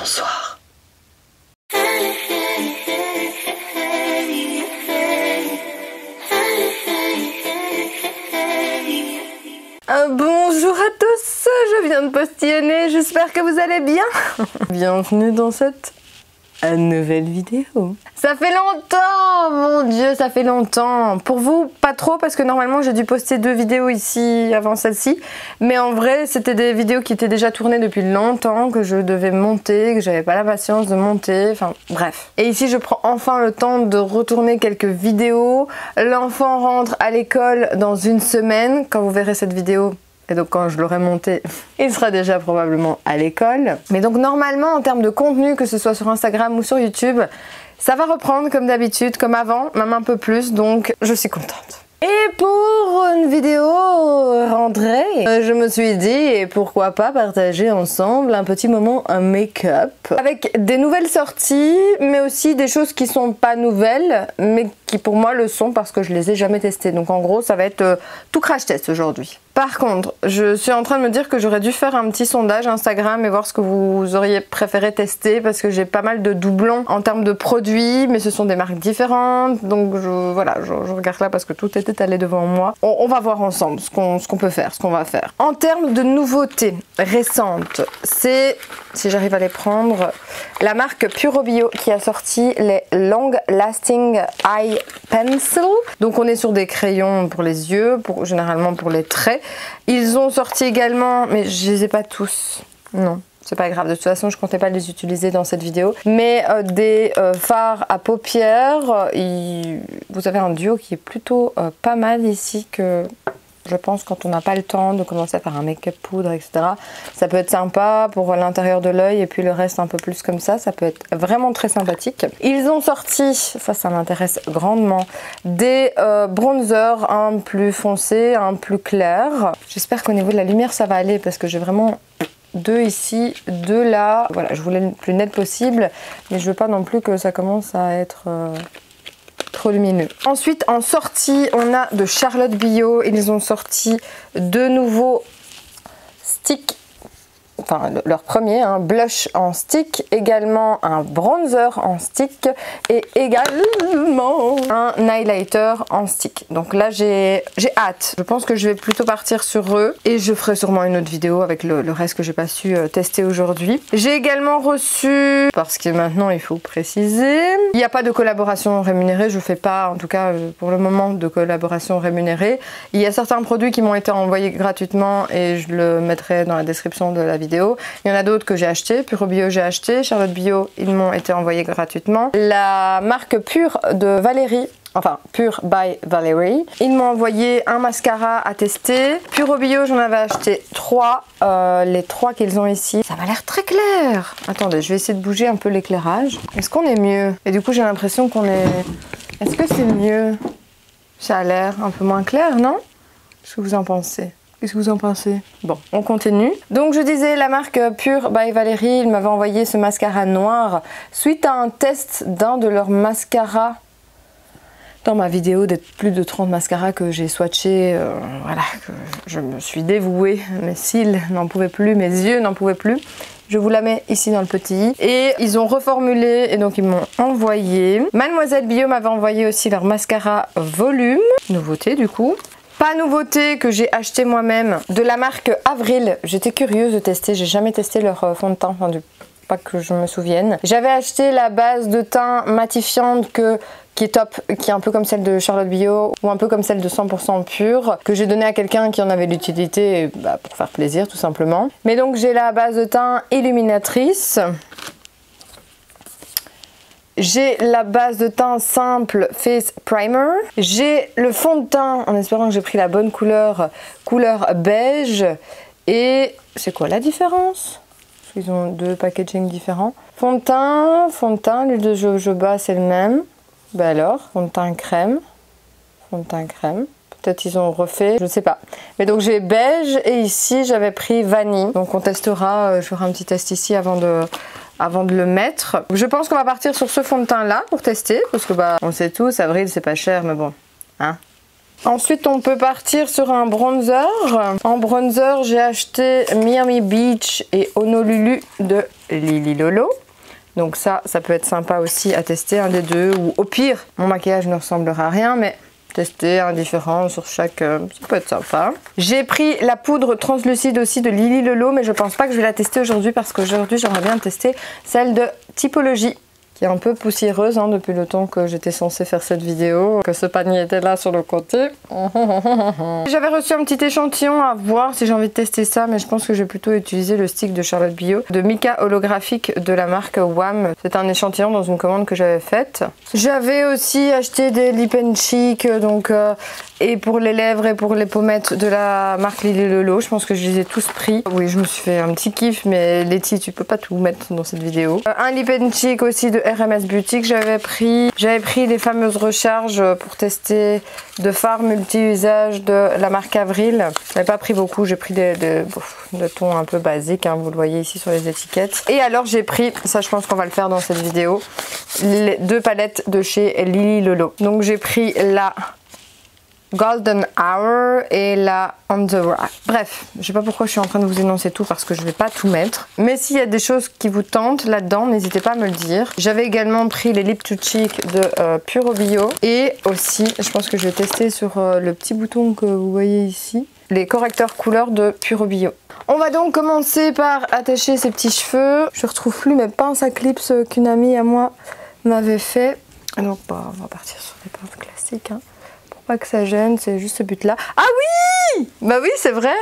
bonsoir. Euh, bonjour à tous, je viens de postillonner, j'espère que vous allez bien. Bienvenue dans cette nouvelle vidéo. Ça fait longtemps, mon dieu, ça fait longtemps. Pour vous, pas trop, parce que normalement j'ai dû poster deux vidéos ici avant celle-ci. Mais en vrai, c'était des vidéos qui étaient déjà tournées depuis longtemps, que je devais monter, que j'avais pas la patience de monter, enfin bref. Et ici, je prends enfin le temps de retourner quelques vidéos. L'enfant rentre à l'école dans une semaine. Quand vous verrez cette vidéo, et donc quand je l'aurai monté, il sera déjà probablement à l'école. Mais donc normalement en termes de contenu, que ce soit sur Instagram ou sur YouTube, ça va reprendre comme d'habitude, comme avant, même un peu plus, donc je suis contente. Et pour une vidéo rentrée, euh, je me suis dit pourquoi pas partager ensemble un petit moment un make-up avec des nouvelles sorties mais aussi des choses qui sont pas nouvelles mais qui pour moi le sont parce que je les ai jamais testées. Donc en gros ça va être euh, tout crash test aujourd'hui. Par contre, je suis en train de me dire que j'aurais dû faire un petit sondage Instagram et voir ce que vous auriez préféré tester parce que j'ai pas mal de doublons en termes de produits, mais ce sont des marques différentes. Donc voilà, je, regarde là parce que tout était allé devant moi. On, va voir ensemble ce qu'on peut faire, ce qu'on va faire. En termes de nouveautés récentes, c'est, si j'arrive à les prendre, la marque Puro Bio qui a sorti les Long Lasting Eye Pencil. Donc on est sur des crayons pour les yeux, généralement pour les traits. Ils ont sorti également, mais je les ai pas tous. Non. C'est pas grave, de toute façon je comptais pas les utiliser dans cette vidéo. Mais euh, des euh, fards à paupières, vous avez un duo qui est plutôt euh, pas mal ici que je pense quand on n'a pas le temps de commencer à faire un make-up poudre, etc. Ça peut être sympa pour l'intérieur de l'œil et puis le reste un peu plus comme ça. Ça peut être vraiment très sympathique. Ils ont sorti, ça ça m'intéresse grandement, des euh, bronzers, un plus foncé, un plus clair. J'espère qu'au niveau de la lumière ça va aller parce que j'ai vraiment deux ici, deux là. Voilà, je voulais le plus net possible, mais je veux pas non plus que ça commence à être... Euh, trop lumineux. Ensuite, en sortie, on a de Charlotte Bio. Ils ont sorti de nouveaux sticks enfin leur premier, un blush en stick, également un bronzer en stick et également un highlighter en stick. Donc là j'ai hâte. Je pense que je vais plutôt partir sur eux et je ferai sûrement une autre vidéo avec le, reste que j'ai pas su euh, tester aujourd'hui. J'ai également reçu, parce que maintenant il faut préciser, il n'y a pas de collaboration rémunérée, je fais pas en tout cas euh, pour le moment de collaboration rémunérée. Il y a certains produits qui m'ont été envoyés gratuitement et je le mettrai dans la description de la vidéo il y en a d'autres que j'ai acheté. Pure Bio, j'ai acheté. Charlotte Bio, ils m'ont été envoyés gratuitement. La marque Pure de Valérie enfin Pure by Valérie. Ils m'ont envoyé un mascara à tester. Pure Bio, j'en avais acheté trois. Euh, les trois qu'ils ont ici. Ça m'a l'air très clair. Attendez, je vais essayer de bouger un peu l'éclairage. Est-ce qu'on est mieux? Et du coup, j'ai l'impression qu'on est... Est-ce que c'est mieux? Ça a l'air un peu moins clair, non? Qu'est-ce que vous en pensez? Qu'est-ce que vous en pensez? Bon, on continue. Donc je disais, la marque Pure by Valérie, il m'avait envoyé ce mascara noir suite à un test d'un de leurs mascaras dans ma vidéo d'être plus de 30 mascaras que j'ai swatché, euh, voilà, je me suis dévouée, mes cils n'en pouvaient plus, mes yeux n'en pouvaient plus. Je vous la mets ici dans le petit. Et ils ont reformulé et donc ils m'ont envoyé. Mademoiselle Bio m'avait envoyé aussi leur mascara volume. Nouveauté du coup. Pas nouveauté que j'ai acheté moi-même de la marque Avril. J'étais curieuse de tester, j'ai jamais testé leur euh, fond de teint, pas que je me souvienne. J'avais acheté la base de teint matifiante qui est top, qui est un peu comme celle de Charlotte Bio ou un peu comme celle de 100% pure, que j'ai donné à quelqu'un qui en avait l'utilité bah, pour faire plaisir tout simplement. Mais donc j'ai la base de teint illuminatrice j'ai la base de teint simple Face Primer. J'ai le fond de teint, en espérant que j'ai pris la bonne couleur, couleur beige. Et c'est quoi la différence? Ils ont deux packaging différents. Fond de teint, fond de teint, l'huile de jojoba c'est le même. Bah alors, fond de teint crème. Fond de teint crème. Peut-être ils ont refait, je ne sais pas. Mais donc j'ai beige et ici j'avais pris vanille. Donc on testera, euh, je ferai un petit test ici avant de, avant de le mettre. Je pense qu'on va partir sur ce fond de teint là pour tester parce que bah on sait tous, avril c'est pas cher mais bon, hein Ensuite, on peut partir sur un bronzer. En bronzer, j'ai acheté Miami Beach et Honolulu de Lily Lolo. Donc ça, ça peut être sympa aussi à tester un des deux. Ou au pire, mon maquillage ne ressemblera à rien, mais tester un différent sur chaque... Euh, ça peut être sympa. J'ai pris la poudre translucide aussi de Lily Lolo, mais je pense pas que je vais la tester aujourd'hui parce qu'aujourd'hui, j'aimerais bien tester celle de Typologie est un peu poussiéreuse hein, depuis le temps que j'étais censée faire cette vidéo, que ce panier était là sur le côté. J'avais reçu un petit échantillon à voir si j'ai envie de tester ça, mais je pense que je vais plutôt utiliser le stick de Charlotte Bio de Mica holographique de la marque WAM. C'est un échantillon dans une commande que j'avais faite. J'avais aussi acheté des lip and cheek, donc euh, et pour les lèvres et pour les pommettes de la marque Lily Lolo. Je pense que je les ai tous pris. Oui, je me suis fait un petit kiff, mais Letty, tu peux pas tout mettre dans cette vidéo. Euh, un lip and aussi de RMS Beauty que j'avais pris. J'avais pris les fameuses recharges pour tester de fards multi-usage de la marque Avril. Je n'avais pas pris beaucoup, j'ai pris des, de tons un peu basiques, hein, vous le voyez ici sur les étiquettes. Et alors j'ai pris, ça je pense qu'on va le faire dans cette vidéo, les deux palettes de chez Lily Lolo. Donc j'ai pris la Golden Hour et la On The. Bref, je sais pas pourquoi je suis en train de vous énoncer tout parce que je vais pas tout mettre. Mais s'il y a des choses qui vous tentent là-dedans, n'hésitez pas à me le dire. J'avais également pris les Lip to Cheek de euh, Puro Bio. Et aussi, je pense que je vais tester sur euh, le petit bouton que vous voyez ici, les correcteurs couleurs de Puro Bio. On va donc commencer par attacher ces petits cheveux. Je retrouve plus mes pinces à clips qu'une amie à moi m'avait fait. Donc bah, on va partir sur des pinces classiques. Hein que ça gêne, c'est juste ce but là. Ah oui Bah oui, c'est vrai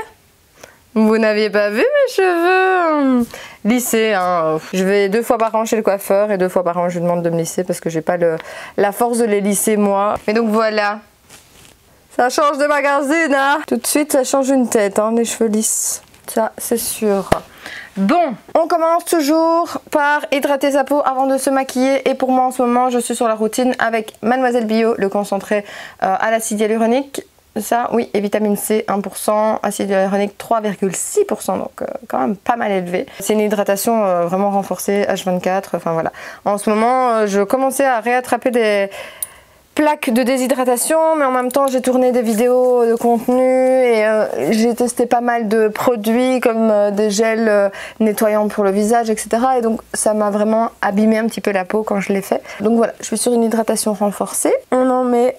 Vous n'aviez pas vu mes cheveux Lissés, hein. Je vais deux fois par an chez le coiffeur et deux fois par an je lui demande de me lisser parce que j'ai pas la force de les lisser moi. Et donc voilà. Ça change de magazine, hein Tout de suite, ça change une tête, hein, les cheveux lisses. Ça, c'est sûr. Bon, on commence toujours par hydrater sa peau avant de se maquiller et pour moi en ce moment je suis sur la routine avec Mademoiselle Bio, le concentré euh, à l'acide hyaluronique. Ça, oui, et vitamine C 1%, acide hyaluronique 3,6%, donc euh, quand même pas mal élevé. C'est une hydratation euh, vraiment renforcée, H24, enfin voilà. En ce moment, je commençais à réattraper des, plaque de déshydratation mais en même temps j'ai tourné des vidéos de contenu et euh, j'ai testé pas mal de produits comme euh, des gels euh, nettoyants pour le visage etc et donc ça m'a vraiment abîmé un petit peu la peau quand je l'ai fait. Donc voilà je suis sur une hydratation renforcée. On en met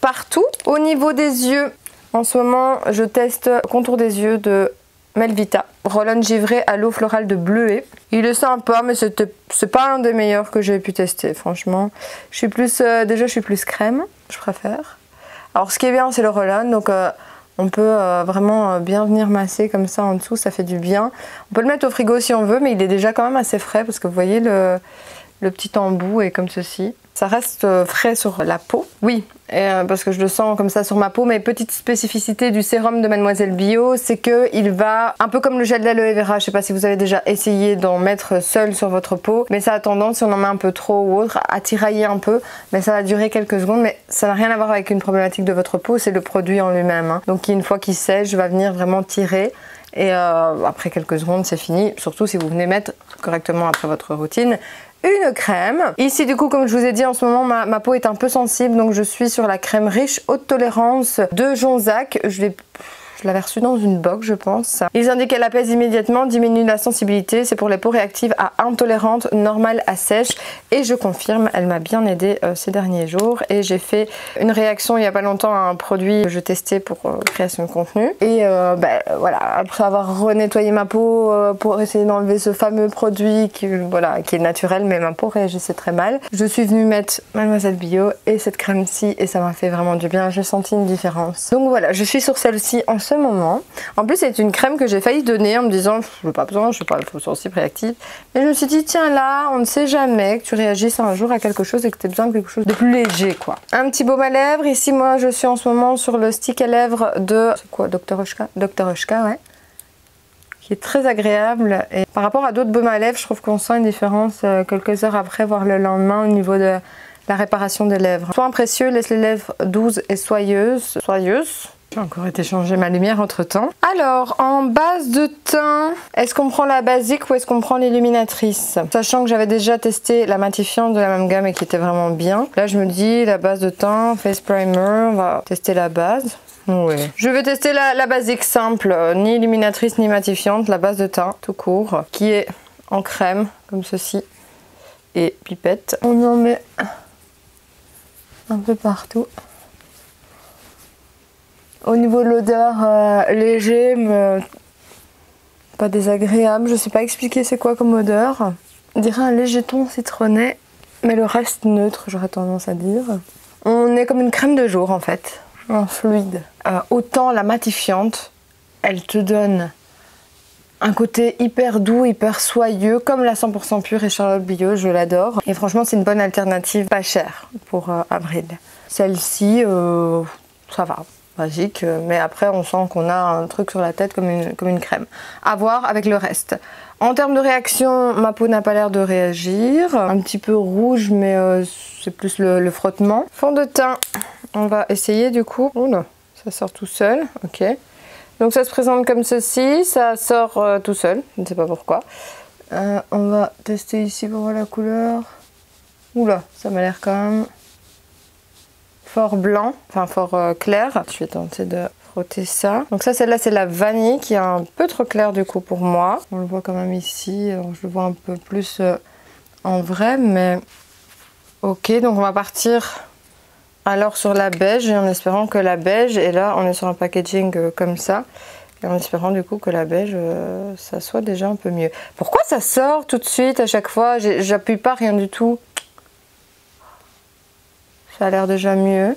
partout. Au niveau des yeux en ce moment je teste contour des yeux de Melvita. Roll givré à l'eau florale de bleuet. Il est sympa, mais c'est pas un des meilleurs que j'ai pu tester, franchement. Je plus, euh, déjà, je suis plus crème, je préfère. Alors, ce qui est bien, c'est le roll donc euh, on peut euh, vraiment bien venir masser comme ça en dessous, ça fait du bien. On peut le mettre au frigo si on veut, mais il est déjà quand même assez frais parce que vous voyez le, le petit embout est comme ceci. Ça reste frais sur la peau. Oui, euh, parce que je le sens comme ça sur ma peau. Mais petite spécificité du sérum de Mademoiselle Bio, c'est que il va un peu comme le gel d'aloe vera. Je sais pas si vous avez déjà essayé d'en mettre seul sur votre peau, mais ça a tendance, si on en met un peu trop ou autre, à tirailler un peu. Mais ça va durer quelques secondes, mais ça n'a rien à voir avec une problématique de votre peau, c'est le produit en lui-même. Hein. Donc une fois qu'il sèche, va venir vraiment tirer. Et euh, après quelques secondes, c'est fini. Surtout si vous venez mettre correctement après votre routine une crème. Ici du coup comme je vous ai dit en ce moment ma, peau est un peu sensible donc je suis sur la crème riche haute tolérance de Jonzac. Je l'ai je l'avais reçu dans une box, je pense. Ils indiquent qu'elle apaise immédiatement, diminue la sensibilité. C'est pour les peaux réactives à intolérantes, normales à sèche. Et je confirme, elle m'a bien aidé euh, ces derniers jours. Et j'ai fait une réaction il n'y a pas longtemps à un produit que je testais pour euh, création de contenu. Et euh, bah, voilà, après avoir renettoyé ma peau pour essayer d'enlever ce fameux produit qui, voilà, qui est naturel, mais ma peau réagissait très mal, je suis venue mettre Mademoiselle Bio et cette crème-ci et ça m'a fait vraiment du bien. J'ai senti une différence. Donc voilà, je suis sur celle-ci en moment. En plus, c'est une crème que j'ai failli donner en me disant, je veux pas besoin, je suis pas sensible réactive. Mais je me suis dit, tiens là, on ne sait jamais que tu réagisses un jour à quelque chose et que tu as besoin de quelque chose de plus léger, quoi. Un petit baume à lèvres. Ici, moi, je suis en ce moment sur le stick à lèvres de, c'est quoi, Dr. Oshka? Dr. Oshka, ouais qui est très agréable. Et par rapport à d'autres baumes à lèvres, je trouve qu'on sent une différence euh, quelques heures après, voire le lendemain, au niveau de la réparation des lèvres. Soin précieux laisse les lèvres douces et soyeuses. Soyeuses J'ai encore été changer ma lumière entre temps. Alors, en base de teint, est-ce qu'on prend la basique ou est-ce qu'on prend l'illuminatrice? Sachant que j'avais déjà testé la matifiante de la même gamme et qui était vraiment bien. Là, je me dis, la base de teint, face primer, on va tester la base. Oui. Je vais tester la, la basique simple, ni illuminatrice ni matifiante, la base de teint tout court, qui est en crème, comme ceci, et pipette. On en met un peu partout. Au niveau de l'odeur, euh, léger, mais pas désagréable. Je sais pas expliquer c'est quoi comme odeur. On dirait un léger ton citronné, mais le reste neutre, j'aurais tendance à dire. On est comme une crème de jour en fait, en fluide. Euh, autant la matifiante, elle te donne un côté hyper doux, hyper soyeux, comme la 100% pure et Charlotte Bio, je l'adore. Et franchement, c'est une bonne alternative, pas chère pour euh, avril. Celle-ci, ça va, magique, mais après, on sent qu'on a un truc sur la tête comme une, comme une crème. À voir avec le reste. En termes de réaction, ma peau n'a pas l'air de réagir. Un petit peu rouge, mais euh, c'est plus le, frottement. Fond de teint, on va essayer du coup. Oh là, ça sort tout seul, ok. Donc ça se présente comme ceci, ça sort euh, tout seul, je ne sais pas pourquoi. Euh, on va tester ici pour voir la couleur. Oula, ça m'a l'air quand même fort blanc, enfin fort euh, clair. Je vais tenter de frotter ça. Donc ça, celle-là, c'est la vanille qui est un peu trop claire du coup pour moi. On le voit quand même ici, je le vois un peu plus euh, en vrai, mais ok. Donc on va partir alors sur la beige en espérant que la beige, et là on est sur un packaging euh, comme ça, et en espérant du coup que la beige, ça soit déjà un peu mieux. Pourquoi ça sort tout de suite à chaque fois? J'appuie pas rien du tout. Ça a l'air déjà mieux.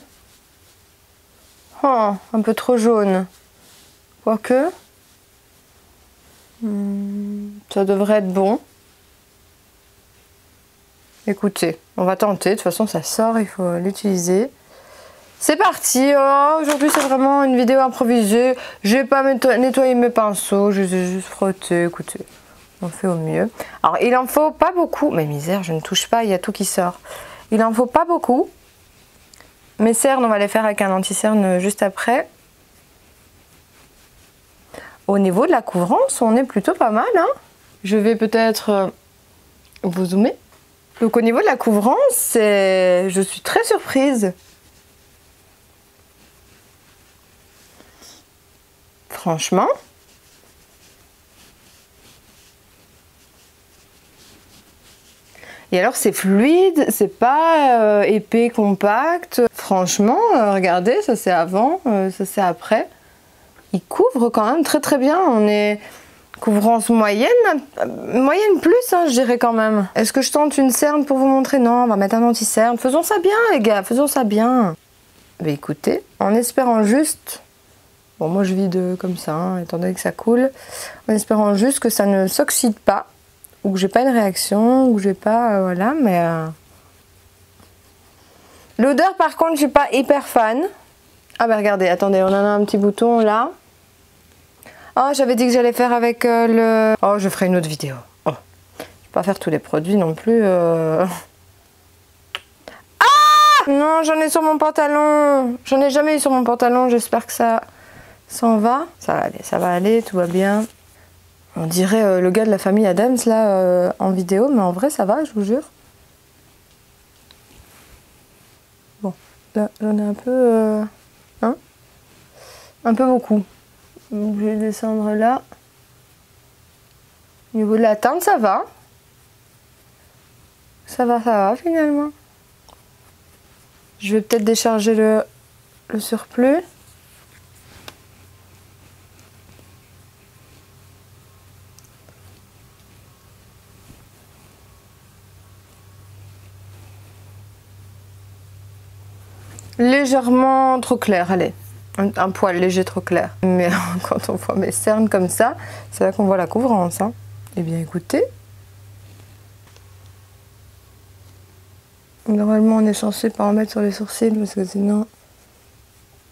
Oh, un peu trop jaune. Quoique. Hmm, ça devrait être bon. Écoutez, on va tenter. De toute façon, ça sort, il faut l'utiliser. C'est parti, oh, aujourd'hui c'est vraiment une vidéo improvisée, je vais pas nettoyer mes pinceaux, je vais juste frotter, écoutez, on fait au mieux. Alors il en faut pas beaucoup, mais misère je ne touche pas, il y a tout qui sort. Il en faut pas beaucoup, mes cernes on va les faire avec un anti-cerne juste après. Au niveau de la couvrance on est plutôt pas mal, hein je vais peut-être euh, vous zoomer. Donc au niveau de la couvrance, je suis très surprise. franchement. Et alors c'est fluide, c'est pas euh, épais, compact. Franchement, euh, regardez, ça c'est avant, euh, ça c'est après. Il couvre quand même très très bien. On est couvrance moyenne, moyenne plus, hein, je dirais quand même. Est-ce que je tente une cerne pour vous montrer? Non, on va mettre un anti-cerne. Faisons ça bien les gars, faisons ça bien. Mais écoutez, en espérant juste Bon, moi je vide comme ça, hein, étant donné que ça coule, en espérant juste que ça ne s'oxyde pas, ou que j'ai pas une réaction, ou que j'ai pas, euh, voilà, mais... Euh. L'odeur par contre, je suis pas hyper fan. Ah bah regardez, attendez, on en a un petit bouton là. Oh, j'avais dit que j'allais faire avec euh, le... Oh, je ferai une autre vidéo. Oh, je vais pas faire tous les produits non plus. Ah Non, j'en ai sur mon pantalon. J'en ai jamais eu sur mon pantalon, j'espère que ça s'en va. Ça va aller, ça va aller, tout va bien. On dirait euh, le gars de la famille Adams là euh, en vidéo, mais en vrai ça va, je vous jure. Bon, là j'en ai un peu... Euh, hein Un peu beaucoup. Donc je vais descendre là. Au niveau de la teinte, ça va. Ça va, ça va finalement. Je vais peut-être décharger le, le surplus. Légèrement trop clair, allez. Un, poil léger trop clair. Mais quand on voit mes cernes comme ça, c'est là qu'on voit la couvrance. Hein. Eh bien écoutez. Normalement on est censé pas en mettre sur les sourcils parce que sinon,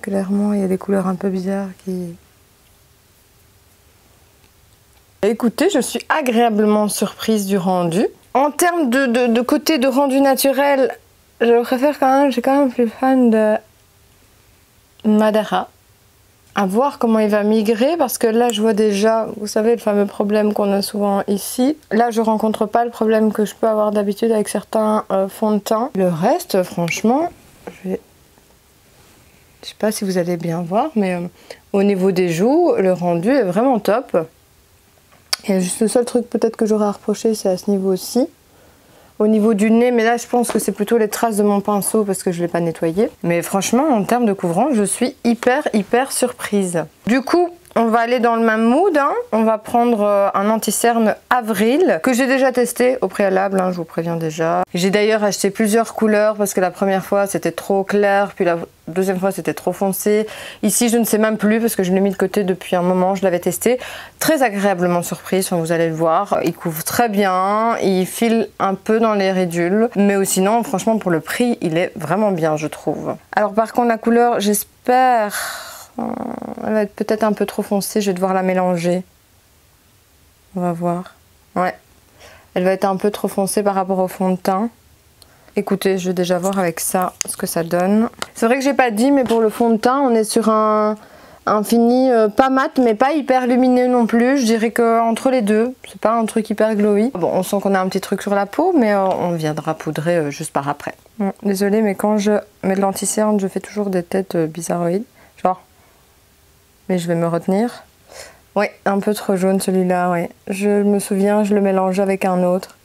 clairement il y a des couleurs un peu bizarres qui... Écoutez, je suis agréablement surprise du rendu. En termes de, de côté de rendu naturel, je préfère quand même, j'ai quand même plus fan de Madara. à voir comment il va migrer parce que là je vois déjà, vous savez le fameux problème qu'on a souvent ici. Là je rencontre pas le problème que je peux avoir d'habitude avec certains euh, fonds de teint. Le reste franchement, je vais... Je sais pas si vous allez bien voir mais euh, au niveau des joues, le rendu est vraiment top. Et juste le seul truc peut-être que j'aurais à reprocher c'est à ce niveau aussi au niveau du nez, mais là je pense que c'est plutôt les traces de mon pinceau parce que je ne l'ai pas nettoyé. Mais franchement, en termes de couvrant, je suis hyper hyper surprise. Du coup, on va aller dans le même mood, hein. on va prendre euh, un anti-cerne Avril que j'ai déjà testé au préalable, hein, je vous préviens déjà. J'ai d'ailleurs acheté plusieurs couleurs parce que la première fois c'était trop clair, puis la deuxième fois c'était trop foncé. Ici je ne sais même plus parce que je l'ai mis de côté depuis un moment, je l'avais testé. Très agréablement surprise, vous allez le voir. Il couvre très bien, il file un peu dans les ridules, mais sinon franchement pour le prix il est vraiment bien je trouve. Alors par contre la couleur j'espère elle va être peut-être un peu trop foncée, je vais devoir la mélanger. On va voir. Ouais. Elle va être un peu trop foncée par rapport au fond de teint. Écoutez, je vais déjà voir avec ça ce que ça donne. C'est vrai que j'ai pas dit, mais pour le fond de teint, on est sur un, un fini euh, pas mat, mais pas hyper lumineux non plus. Je dirais que entre les deux, c'est pas un truc hyper glowy. Bon, on sent qu'on a un petit truc sur la peau, mais euh, on viendra poudrer euh, juste par après. désolée, mais quand je mets de lanti je fais toujours des têtes bizarroïdes. Mais je vais me retenir. Oui, un peu trop jaune celui-là, oui. Je me souviens, je le mélange avec un autre.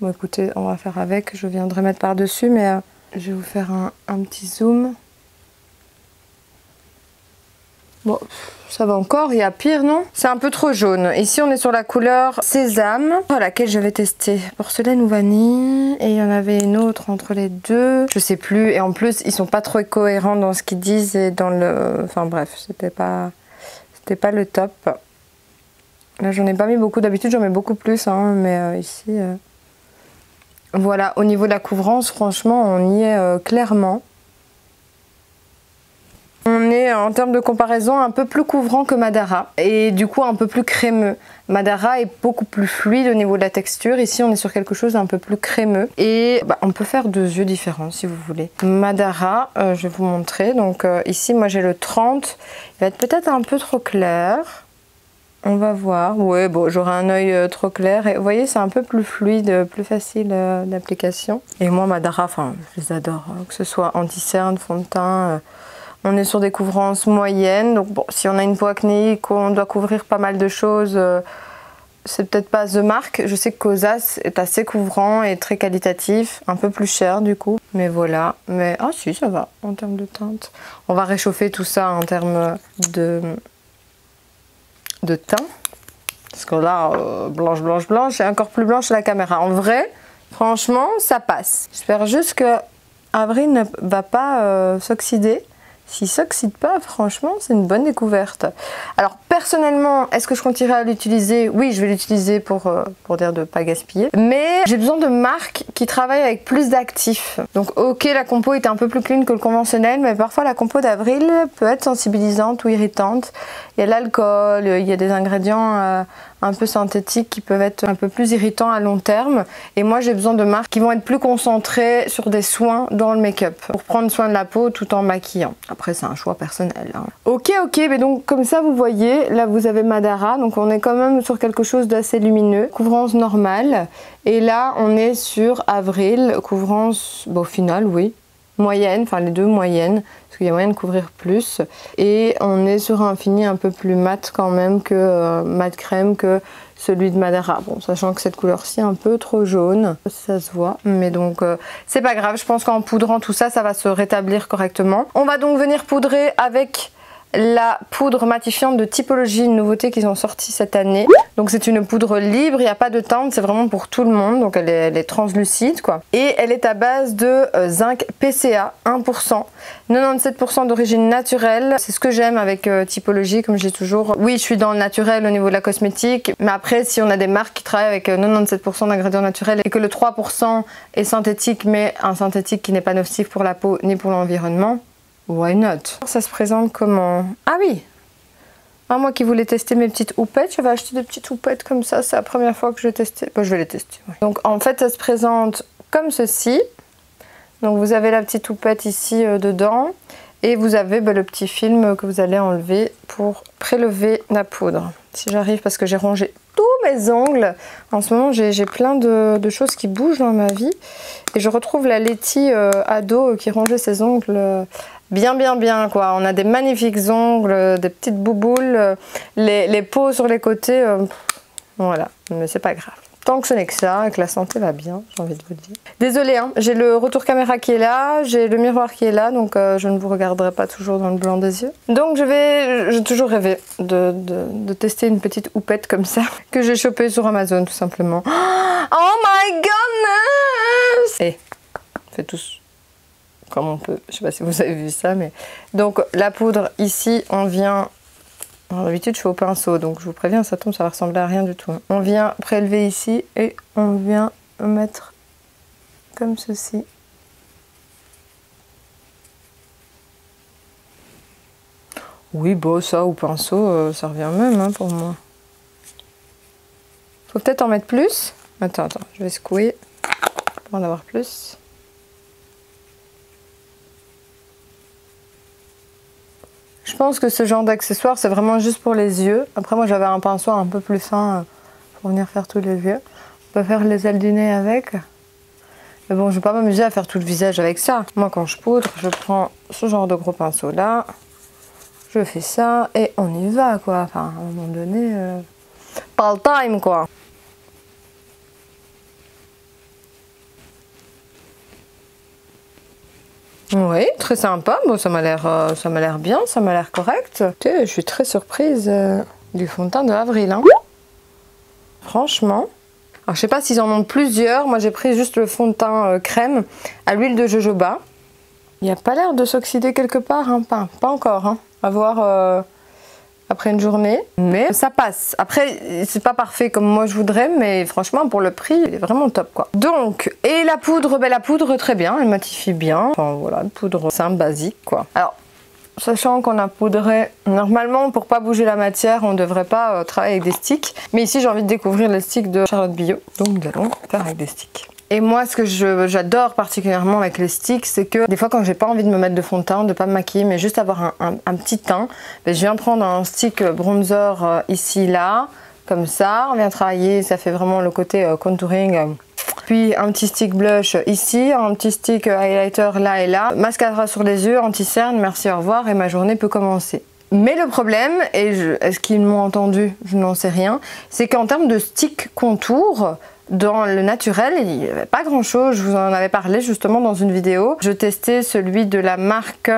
Bon écoutez, on va faire avec, je viendrai mettre par-dessus, mais euh, je vais vous faire un petit zoom. Bon, ça va encore, il y a pire, non? C'est un peu trop jaune. Ici, on est sur la couleur Sésame, laquelle je vais tester porcelaine ou vanille? Et il y en avait une autre entre les deux. Je sais plus. Et en plus, ils sont pas trop cohérents dans ce qu'ils disent et dans le... Enfin bref, c'était pas... C'était pas le top. Là, j'en ai pas mis beaucoup. D'habitude, j'en mets beaucoup plus, hein, mais euh, ici... Euh, voilà, au niveau de la couvrance, franchement, on y est euh, clairement. On est en termes de comparaison un peu plus couvrant que Madara et du coup un peu plus crémeux. Madara est beaucoup plus fluide au niveau de la texture. Ici on est sur quelque chose d'un peu plus crémeux et bah, on peut faire deux yeux différents si vous voulez. Madara, euh, je vais vous montrer. Donc euh, ici moi j'ai le 30. Il va être peut-être un peu trop clair. On va voir. Ouais, bon, j'aurai un œil euh, trop clair. Et vous voyez, c'est un peu plus fluide, plus facile d'application. Et moi, Madara, enfin, je les adore. Hein. que ce soit anti-cerne, fond de teint, on est sur des couvrances moyennes, donc si on a une peau acnéique, qu'on doit couvrir pas mal de choses, euh, c'est peut-être pas The Mark. Je sais que est assez couvrant et très qualitatif, un peu plus cher du coup, mais voilà. Mais ah si, ça va en termes de teinte. On va réchauffer tout ça en termes de de teint, parce que là, euh, blanche, blanche, blanche, et encore plus blanche la caméra. En vrai, franchement, ça passe. J'espère juste que Avril ne va pas euh, s'oxyder si s'oxyde pas, franchement, c'est une bonne découverte. Alors personnellement, est-ce que je continuerai à l'utiliser? Oui, je vais l'utiliser pour, euh, pour dire de ne pas gaspiller. Mais j'ai besoin de marques qui travaillent avec plus d'actifs. Donc ok, la compo est un peu plus clean que le conventionnel, mais parfois la compo d'avril peut être sensibilisante ou irritante. Il y a l'alcool, il y a des ingrédients euh, un peu synthétiques qui peuvent être un peu plus irritants à long terme. Et moi, j'ai besoin de marques qui vont être plus concentrées sur des soins dans le make-up pour prendre soin de la peau tout en maquillant. Après, c'est un choix personnel. Hein. Ok, ok, mais donc comme ça, vous voyez, là, vous avez Madara. Donc, on est quand même sur quelque chose d'assez lumineux. Couvrance normale. Et là, on est sur Avril, couvrance, finale, oui, moyenne, enfin les deux moyennes, qu'il y a moyen de couvrir plus. Et on est sur un fini un peu plus mat quand même que euh, mat crème que celui de Madara. Bon, sachant que cette couleur-ci est un peu trop jaune, ça se voit. Mais donc, euh, c'est pas grave. Je pense qu'en poudrant tout ça, ça va se rétablir correctement. On va donc venir poudrer avec la poudre matifiante de typologie, une nouveauté qu'ils ont sorti cette année. Donc c'est une poudre libre, il n'y a pas de teinte, c'est vraiment pour tout le monde, donc elle est, translucide quoi. Et elle est à base de euh, zinc PCA 1%, 97% d'origine naturelle. C'est ce que j'aime avec euh, typologie, comme j'ai toujours. Oui, je suis dans le naturel au niveau de la cosmétique, mais après si on a des marques qui travaillent avec 97% euh, d'ingrédients naturels et que le 3% est synthétique, mais un synthétique qui n'est pas nocif pour la peau ni pour l'environnement, Why not? Ça se présente comment? Ah oui ah, Moi qui voulais tester mes petites houpettes, j'avais acheté des petites houpettes comme ça, c'est la première fois que je tester. Bon, je vais les tester. Donc en fait, ça se présente comme ceci. Donc vous avez la petite houppette ici euh, dedans. Et vous avez bah, le petit film que vous allez enlever pour prélever la poudre. Si j'arrive, parce que j'ai rongé tous mes ongles. En ce moment, j'ai plein de, choses qui bougent dans ma vie. Et je retrouve la Letty euh, ado qui rongeait ses ongles euh, bien, bien, bien. quoi. On a des magnifiques ongles, des petites bouboules, les, les peaux sur les côtés. voilà, mais c'est pas grave. Tant que ce n'est que ça, que la santé va bien, j'ai envie de vous dire. Désolée, hein, j'ai le retour caméra qui est là, j'ai le miroir qui est là, donc euh, je ne vous regarderai pas toujours dans le blanc des yeux. Donc je vais, j'ai toujours rêvé de, tester une petite houppette comme ça, que j'ai chopée sur Amazon tout simplement. Oh my goodness Et on fait tous comme on peut. Je sais pas si vous avez vu ça, mais... Donc la poudre, ici, on vient D'habitude, je fais au pinceau, donc je vous préviens, ça tombe, ça va ressembler à rien du tout. On vient prélever ici et on vient mettre comme ceci. Oui, bon, ça au pinceau, euh, ça revient même hein, pour moi. Faut peut-être en mettre plus. Attends, attends, je vais secouer pour en avoir plus. Je pense que ce genre d'accessoire, c'est vraiment juste pour les yeux. Après, moi, j'avais un pinceau un peu plus fin euh, pour venir faire tous les yeux. On peut faire les ailes du nez avec. Mais bon, je vais pas m'amuser à faire tout le visage avec ça. Moi, quand je poudre, je prends ce genre de gros pinceau là. Je fais ça et on y va, quoi. Enfin, à un moment donné, euh, pas le time, quoi. Oui, très sympa. Bon, ça m'a l'air, euh, ça m'a l'air bien, ça m'a l'air correct. je suis très surprise euh, du fond de teint de Avril. Hein. Franchement. Alors, je sais pas s'ils en ont plusieurs. Moi, j'ai pris juste le fond de teint euh, crème à l'huile de jojoba. Il n'y a pas l'air de s'oxyder quelque part, hein. pas, pas encore. Hein. Voir après une journée, mais ça passe. Après, c'est pas parfait comme moi je voudrais, mais franchement, pour le prix, il est vraiment top, quoi. Donc, et la poudre, ben la poudre, très bien, elle matifie bien. Enfin, voilà, une poudre simple, basique, quoi. Alors, Sachant qu'on a poudré, normalement pour pas bouger la matière, on devrait pas euh, travailler avec des sticks. Mais ici j'ai envie de découvrir les sticks de Charlotte Bio. Donc nous allons faire avec des sticks. Et moi, ce que j'adore particulièrement avec les sticks, c'est que des fois, quand j'ai pas envie de me mettre de fond de teint, de pas me maquiller, mais juste avoir un, petit teint, ben, je viens prendre un stick bronzer euh, ici, là, comme ça. On vient travailler, ça fait vraiment le côté euh, contouring. Puis un petit stick blush ici, un petit stick highlighter là et là. Mascara sur les yeux, anti-cerne, merci, au revoir, et ma journée peut commencer. Mais le problème, et est-ce qu'ils m'ont entendu? Je n'en sais rien, c'est qu'en termes de stick contour, dans le naturel, il n'y avait pas grand chose, je vous en avais parlé justement dans une vidéo. Je testais celui de la marque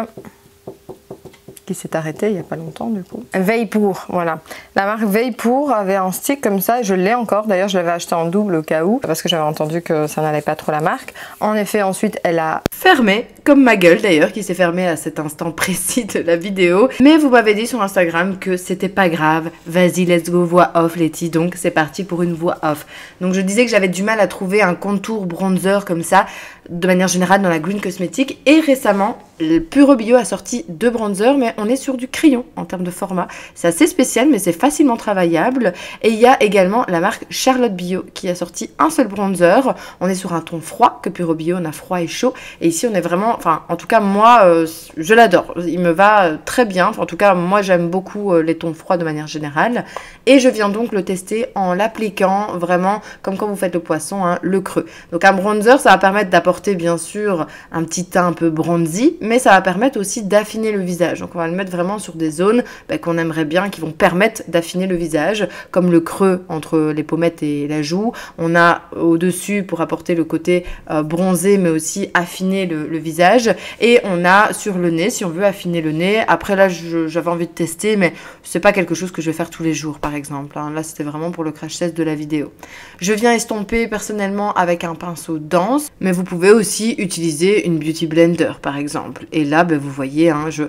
qui s'est arrêté il n'y a pas longtemps du coup. Veille pour, voilà. La marque Veille pour avait un stick comme ça, je l'ai encore, d'ailleurs je l'avais acheté en double au cas où, parce que j'avais entendu que ça n'allait pas trop la marque. En effet, ensuite elle a fermé, comme ma gueule d'ailleurs, qui s'est fermée à cet instant précis de la vidéo. Mais vous m'avez dit sur Instagram que c'était pas grave, vas-y let's go voix off Letty, donc c'est parti pour une voix off. Donc je disais que j'avais du mal à trouver un contour bronzer comme ça, de manière générale dans la Green Cosmetic, et récemment, le Pure Bio a sorti deux bronzers, mais on est sur du crayon en termes de format. C'est assez spécial, mais c'est facilement travaillable. Et il y a également la marque Charlotte Bio qui a sorti un seul bronzer. On est sur un ton froid, que Pure Bio, on a froid et chaud. Et ici, on est vraiment, enfin, en tout cas, moi, euh, je l'adore. Il me va euh, très bien. en tout cas, moi, j'aime beaucoup euh, les tons froids de manière générale. Et je viens donc le tester en l'appliquant vraiment comme quand vous faites le poisson, hein, le creux. Donc un bronzer, ça va permettre d'apporter bien sûr un petit teint un peu bronzy, mais ça va permettre aussi d'affiner le visage. Donc on va le mettre vraiment sur des zones bah, qu'on aimerait bien, qui vont permettre d'affiner le visage, comme le creux entre les pommettes et la joue. On a au-dessus pour apporter le côté euh, bronzé, mais aussi affiner le, visage. Et on a sur le nez, si on veut affiner le nez. Après là, j'avais envie de tester, mais c'est pas quelque chose que je vais faire tous les jours, par exemple. Hein. Là, c'était vraiment pour le crash test de la vidéo. Je viens estomper personnellement avec un pinceau dense, mais vous pouvez aussi utiliser une beauty blender, par exemple. Et là, ben, vous voyez, hein, je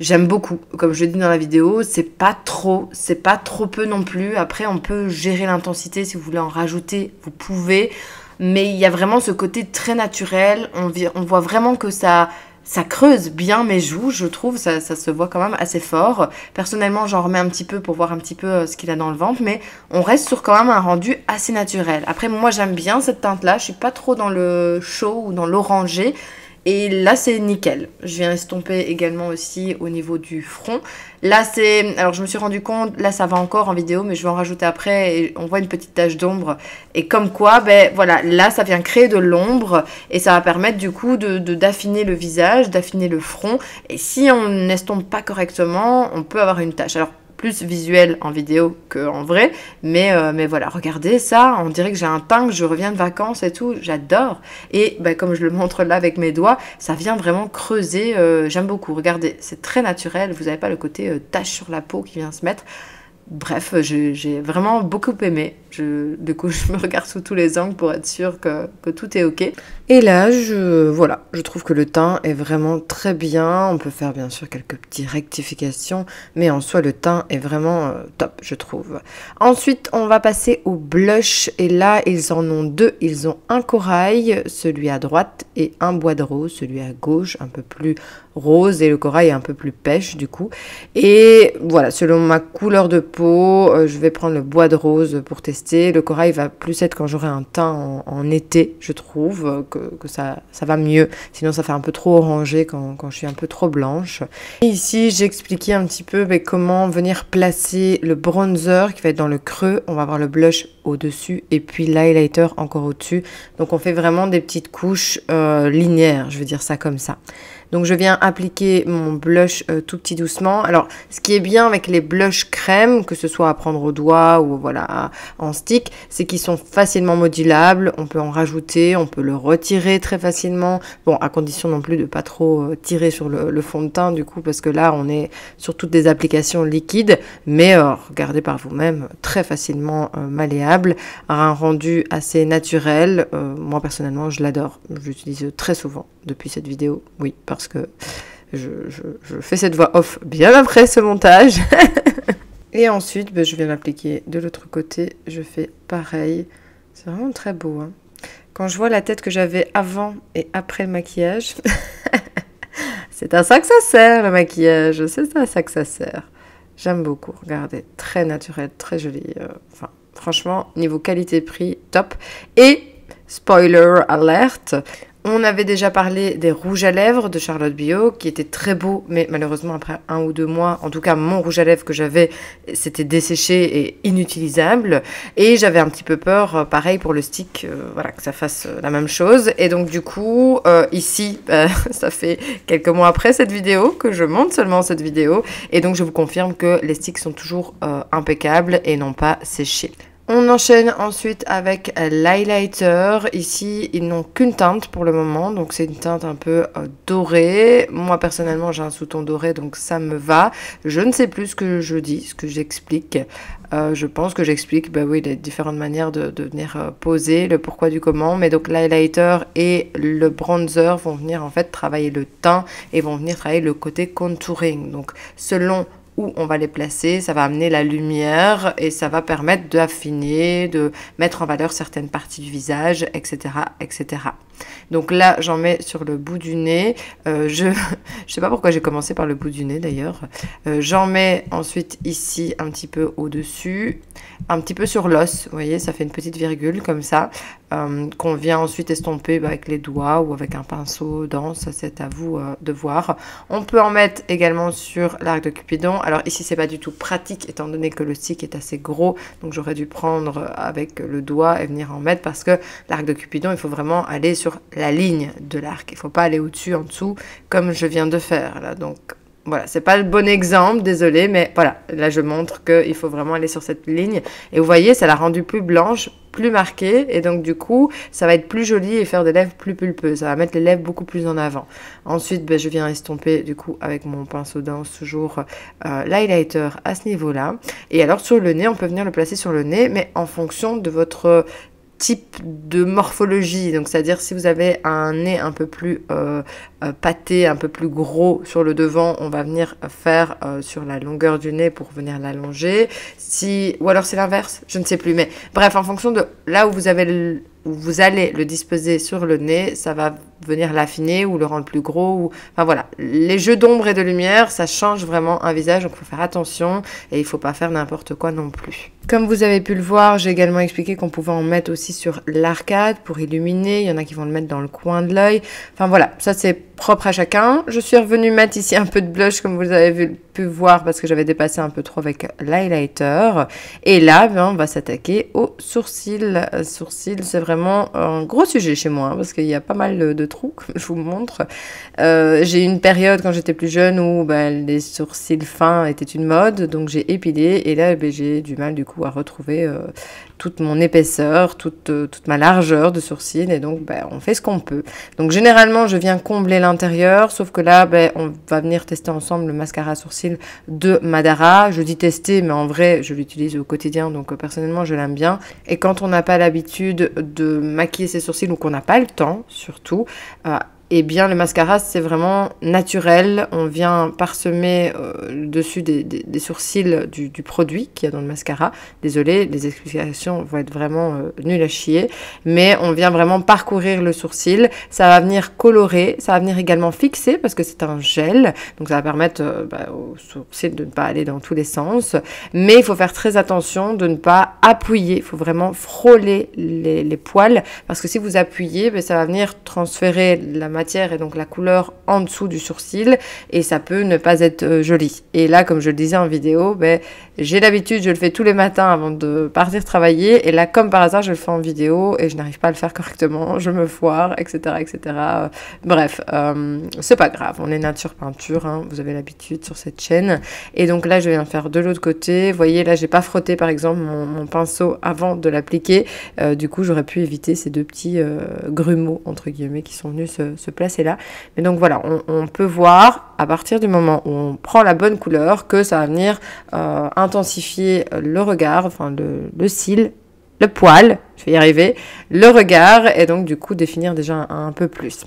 J'aime beaucoup. Comme je l'ai dit dans la vidéo, c'est pas trop, c'est pas trop peu non plus. Après, on peut gérer l'intensité si vous voulez en rajouter, vous pouvez. Mais il y a vraiment ce côté très naturel. On, on voit vraiment que ça, ça creuse bien mes joues, je trouve. Ça, ça se voit quand même assez fort. Personnellement, j'en remets un petit peu pour voir un petit peu euh, ce qu'il a dans le ventre. Mais on reste sur quand même un rendu assez naturel. Après, moi, j'aime bien cette teinte-là. Je suis pas trop dans le chaud ou dans l'orangé. Et là, c'est nickel. Je viens estomper également aussi au niveau du front. Là, c'est... Alors, je me suis rendu compte, là, ça va encore en vidéo, mais je vais en rajouter après. Et on voit une petite tache d'ombre. Et comme quoi, ben voilà, là, ça vient créer de l'ombre. Et ça va permettre, du coup, de, d'affiner le visage, d'affiner le front. Et si on n'estompe pas correctement, on peut avoir une tache. Alors, plus visuel en vidéo qu'en vrai. Mais, euh, mais voilà, regardez ça, on dirait que j'ai un teint, que je reviens de vacances et tout, j'adore. Et bah, comme je le montre là avec mes doigts, ça vient vraiment creuser, euh, j'aime beaucoup. Regardez, c'est très naturel, vous n'avez pas le côté euh, tache sur la peau qui vient se mettre. Bref, j'ai vraiment beaucoup aimé. Je, du coup, je me regarde sous tous les angles pour être sûr que, que, tout est ok. Et là, je, voilà, je trouve que le teint est vraiment très bien. On peut faire bien sûr quelques petites rectifications, mais en soi, le teint est vraiment euh, top, je trouve. Ensuite, on va passer au blush. Et là, ils en ont deux. Ils ont un corail, celui à droite, et un bois de rose, celui à gauche, un peu plus rose. Et le corail est un peu plus pêche, du coup. Et voilà, selon ma couleur de peau, euh, je vais prendre le bois de rose pour tester le corail va plus être quand j'aurai un teint en, été, je trouve, que, ça, ça va mieux. Sinon, ça fait un peu trop orangé quand, je suis un peu trop blanche. Ici, j'ai expliqué un petit peu mais, comment venir placer le bronzer qui va être dans le creux. On va avoir le blush au-dessus et puis l'highlighter encore au-dessus. Donc, on fait vraiment des petites couches euh, linéaires, je veux dire ça comme ça. Donc je viens appliquer mon blush euh, tout petit doucement. Alors ce qui est bien avec les blushs crème, que ce soit à prendre au doigt ou voilà en stick, c'est qu'ils sont facilement modulables. On peut en rajouter, on peut le retirer très facilement. Bon, à condition non plus de pas trop euh, tirer sur le, fond de teint du coup, parce que là on est sur toutes des applications liquides, mais euh, regardez par vous-même, très facilement malléable, un rendu assez naturel. moi personnellement, je l'adore. Je l'utilise très souvent depuis cette vidéo. Oui, parce que je, fais cette voix off bien après ce montage. Et ensuite, ben, je vais l'appliquer de l'autre côté. Je fais pareil. C'est vraiment très beau. Hein. Quand je vois la tête que j'avais avant et après le maquillage, c'est à ça que ça sert le maquillage. C'est à ça que ça sert. J'aime beaucoup. Regardez, très naturel, très joli. Euh, enfin, franchement, niveau qualité-prix, top. Et spoiler alerte, on avait déjà parlé des rouges à lèvres de Charlotte Bio, qui étaient très beaux, mais malheureusement après un ou deux mois, en tout cas mon rouge à lèvres que j'avais, c'était desséché et inutilisable. Et j'avais un petit peu peur, euh, pareil pour le stick, euh, voilà, que ça fasse euh, la même chose. Et donc du coup, ici, ça fait quelques mois après cette vidéo que je monte seulement cette vidéo. Et donc je vous confirme que les sticks sont toujours impeccables et non pas séchés. On enchaîne ensuite avec l'highlighter. Ici, ils n'ont qu'une teinte pour le moment, donc c'est une teinte un peu euh, dorée. Moi, personnellement, j'ai un sous-ton doré, donc ça me va. Je ne sais plus ce que je dis, ce que j'explique. Euh, je pense que j'explique, bah oui, les différentes manières de, venir euh, poser, le pourquoi du comment. Mais donc, l'highlighter et le bronzer vont venir en fait travailler le teint et vont venir travailler le côté contouring. Donc, selon où on va les placer, ça va amener la lumière et ça va permettre d'affiner, de mettre en valeur certaines parties du visage, etc. etc. Donc là, j'en mets sur le bout du nez. Euh, je ne sais pas pourquoi j'ai commencé par le bout du nez d'ailleurs. Euh, j'en mets ensuite ici un petit peu au-dessus, un petit peu sur l'os. Vous voyez, ça fait une petite virgule comme ça. Euh, qu'on vient ensuite estomper bah, avec les doigts ou avec un pinceau dense, c'est à vous de voir. On peut en mettre également sur l'arc de Cupidon. Alors ici c'est pas du tout pratique étant donné que le stick est assez gros, donc j'aurais dû prendre avec le doigt et venir en mettre parce que l'arc de Cupidon il faut vraiment aller sur la ligne de l'arc, il faut pas aller au-dessus, en dessous comme je viens de faire là. Donc voilà, c'est pas le bon exemple, désolé, mais voilà, là je montre qu'il faut vraiment aller sur cette ligne. Et vous voyez, ça l'a rendu plus blanche, plus marquée, et donc du coup, ça va être plus joli et faire des lèvres plus pulpeuses. Ça va mettre les lèvres beaucoup plus en avant. Ensuite, ben, je viens estomper du coup avec mon pinceau dense toujours euh, l'highlighter à ce niveau-là. Et alors sur le nez, on peut venir le placer sur le nez, mais en fonction de votre type de morphologie. Donc, c'est-à-dire si vous avez un nez un peu plus euh, euh, pâté, un peu plus gros sur le devant, on va venir faire euh, sur la longueur du nez pour venir l'allonger. Si, ou alors c'est l'inverse, je ne sais plus. Mais bref, en fonction de là où vous avez où vous allez le disposer sur le nez, ça va venir l'affiner ou le rendre plus gros. Enfin voilà, les jeux d'ombre et de lumière, ça change vraiment un visage, donc il faut faire attention et il faut pas faire n'importe quoi non plus. Comme vous avez pu le voir, j'ai également expliqué qu'on pouvait en mettre aussi sur l'arcade pour illuminer. Il y en a qui vont le mettre dans le coin de l'œil. Enfin voilà, ça c'est propre à chacun. Je suis revenue mettre ici un peu de blush comme vous avez pu voir parce que j'avais dépassé un peu trop avec l'highlighter. Et là, ben, on va s'attaquer aux sourcils. Sourcils, c'est vraiment un gros sujet chez moi hein, parce qu'il y a pas mal de, trous, comme je vous montre. Euh, j'ai eu une période quand j'étais plus jeune où ben, les sourcils fins étaient une mode, donc j'ai épilé et là ben, j'ai du mal du coup à retrouver euh, toute mon épaisseur, toute, euh, toute, ma largeur de sourcils et donc ben, on fait ce qu'on peut. Donc généralement je viens combler l'intérieur, sauf que là ben, on va venir tester ensemble le mascara sourcil de Madara. Je dis tester mais en vrai je l'utilise au quotidien donc euh, personnellement je l'aime bien. Et quand on n'a pas l'habitude de maquiller ses sourcils ou qu'on n'a pas le temps surtout, eh bien, le mascara, c'est vraiment naturel. On vient parsemer euh, dessus des, sourcils du, produit qu'il y a dans le mascara. Désolée, les explications vont être vraiment euh, nulles à chier. Mais on vient vraiment parcourir le sourcil. Ça va venir colorer. Ça va venir également fixer parce que c'est un gel. Donc, ça va permettre euh, bah, au sourcil de ne pas aller dans tous les sens. Mais il faut faire très attention de ne pas appuyer. Il faut vraiment frôler les, poils. Parce que si vous appuyez, bah, ça va venir transférer la matière et donc la couleur en dessous du sourcil et ça peut ne pas être euh, joli. Et là, comme je le disais en vidéo, ben, j'ai l'habitude, je le fais tous les matins avant de partir travailler et là, comme par hasard, je le fais en vidéo et je n'arrive pas à le faire correctement, je me foire, etc. etc. Bref, euh, c'est pas grave, on est nature peinture, hein, vous avez l'habitude sur cette chaîne. Et donc là, je viens faire de l'autre côté. Vous voyez, là, j'ai pas frotté par exemple mon, pinceau avant de l'appliquer. Euh, du coup, j'aurais pu éviter ces deux petits grumeaux, entre guillemets, qui sont venus se, placer là. Mais donc voilà, on, peut voir à partir du moment où on prend la bonne couleur que ça va venir euh, intensifier le regard, enfin le, cil, le poil, je vais y arriver, le regard et donc du coup définir déjà un, peu plus.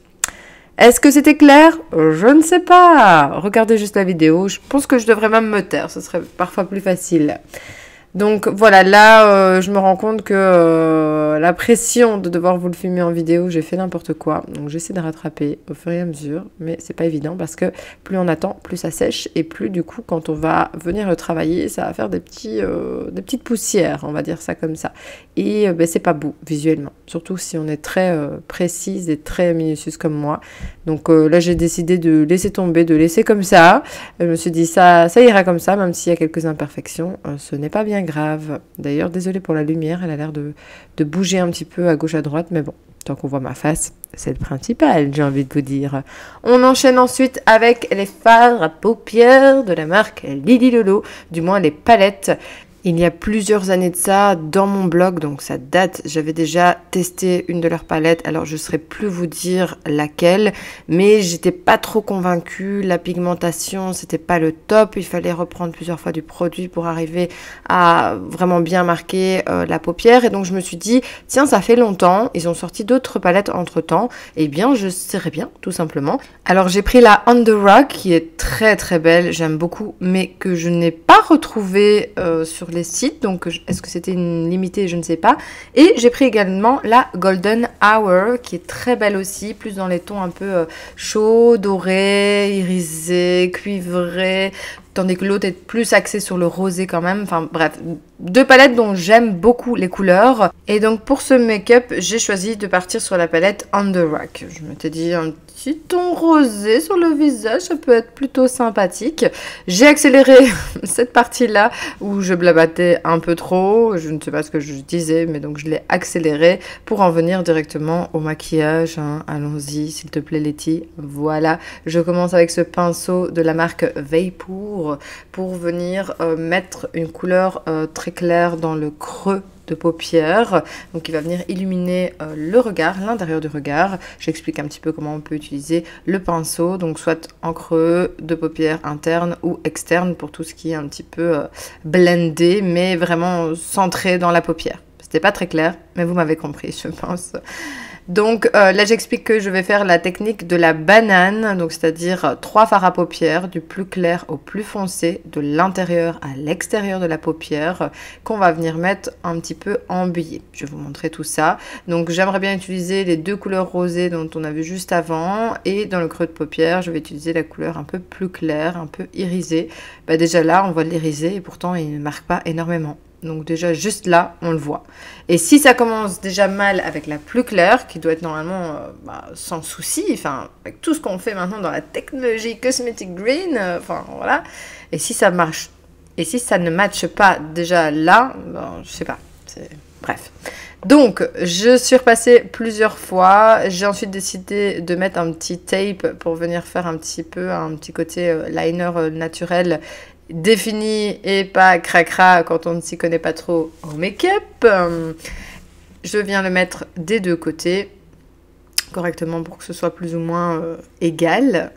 Est-ce que c'était clair? Je ne sais pas. Regardez juste la vidéo. Je pense que je devrais même me taire. Ce serait parfois plus facile. Donc voilà, là, euh, je me rends compte que euh, la pression de devoir vous le filmer en vidéo, j'ai fait n'importe quoi. Donc j'essaie de rattraper au fur et à mesure, mais c'est pas évident parce que plus on attend, plus ça sèche et plus du coup, quand on va venir le travailler, ça va faire des, petits, euh, petites poussières, on va dire ça comme ça. Et ben, c'est pas beau visuellement, surtout si on est très précise et très minutieuse comme moi. Donc là, j'ai décidé de laisser tomber, de laisser comme ça. Je me suis dit, ça, ça ira comme ça, même s'il y a quelques imperfections, ce n'est pas bien grave. D'ailleurs, désolé pour la lumière, elle a l'air de, bouger un petit peu à gauche à droite, mais bon, tant qu'on voit ma face, c'est le principal, j'ai envie de vous dire. On enchaîne ensuite avec les fards à paupières de la marque Lily Lolo, du moins les palettes. Il y a plusieurs années de ça, dans mon blog, donc ça date, j'avais déjà testé une de leurs palettes, alors je ne saurais plus vous dire laquelle, mais j'étais pas trop convaincue, la pigmentation c'était pas le top, il fallait reprendre plusieurs fois du produit pour arriver à vraiment bien marquer euh, la paupière, et donc je me suis dit, tiens ça fait longtemps, ils ont sorti d'autres palettes entre temps, et eh bien je serais bien, tout simplement. Alors j'ai pris la Under Rock qui est très très belle, j'aime beaucoup, mais que je n'ai pas retrouvée euh, sur les sites, donc est-ce que c'était une limitée, je ne sais pas. Et j'ai pris également la Golden Hour, qui est très belle aussi, plus dans les tons un peu euh, chauds, dorés, irisés, cuivrés, tandis que l'autre est plus axé sur le rosé quand même. Enfin bref, deux palettes dont j'aime beaucoup les couleurs. Et donc pour ce make-up, j'ai choisi de partir sur la palette Under Rock. Je m'étais dit un petit ton rosé sur le visage, ça peut être plutôt sympathique. J'ai accéléré cette partie-là où je blabattais un peu trop. Je ne sais pas ce que je disais, mais donc je l'ai accéléré pour en venir directement au maquillage. Hein. Allons-y, s'il te plaît Letty. Voilà, je commence avec ce pinceau de la marque Vapor pour venir euh, mettre une couleur euh, très clair dans le creux de paupière, donc il va venir illuminer euh, le regard, l'intérieur du regard. J'explique un petit peu comment on peut utiliser le pinceau, donc soit en creux de paupière interne ou externe pour tout ce qui est un petit peu euh, blendé, mais vraiment centré dans la paupière C'était pas très clair, mais vous m'avez compris, je pense. Donc euh, là, j'explique que je vais faire la technique de la banane, donc c'est-à-dire euh, trois fards à paupières, du plus clair au plus foncé, de l'intérieur à l'extérieur de la paupière, euh, qu'on va venir mettre un petit peu en billet. Je vais vous montrer tout ça. Donc j'aimerais bien utiliser les deux couleurs rosées dont on a vu juste avant, et dans le creux de paupière, je vais utiliser la couleur un peu plus claire, un peu irisée. Bah, déjà là, on voit l'iriser, et pourtant il ne marque pas énormément. Donc déjà, juste là, on le voit. Et si ça commence déjà mal avec la plus claire, qui doit être normalement euh, bah, sans souci, enfin, avec tout ce qu'on fait maintenant dans la technologie cosmetic green, euh, enfin voilà, et si ça marche, et si ça ne matche pas déjà là, ben, je sais pas, bref. Donc, je suis repassée plusieurs fois. J'ai ensuite décidé de mettre un petit tape pour venir faire un petit peu un petit côté euh, liner naturel défini et pas cracra quand on ne s'y connaît pas trop au make-up. Je viens le mettre des deux côtés correctement pour que ce soit plus ou moins euh, égal.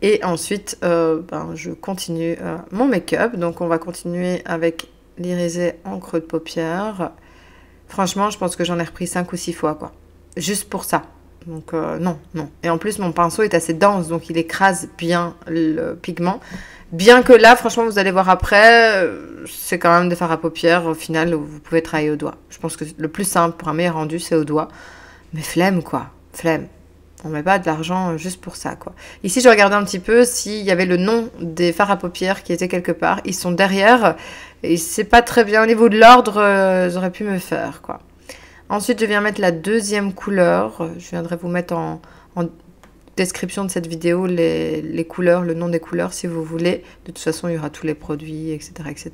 Et ensuite, euh, ben, je continue euh, mon make-up. Donc, on va continuer avec l'irisé en creux de paupière. Franchement, je pense que j'en ai repris 5 ou 6 fois, quoi. Juste pour ça. Donc, non, non. Et en plus, mon pinceau est assez dense, donc il écrase bien le pigment. Bien que là, franchement, vous allez voir après, euh, c'est quand même des fards à paupières au final vous pouvez travailler au doigt. Je pense que le plus simple pour un meilleur rendu, c'est au doigt. Mais flemme, quoi. Flemme. On met pas de l'argent juste pour ça, quoi. Ici, je regardais un petit peu s'il y avait le nom des fards à paupières qui étaient quelque part. Ils sont derrière. Et c'est pas très bien. Au niveau de l'ordre, euh, j'aurais pu me faire, quoi. Ensuite, je viens mettre la deuxième couleur. Je viendrai vous mettre en description de cette vidéo les, couleurs, le nom des couleurs si vous voulez. De toute façon, il y aura tous les produits, etc. etc.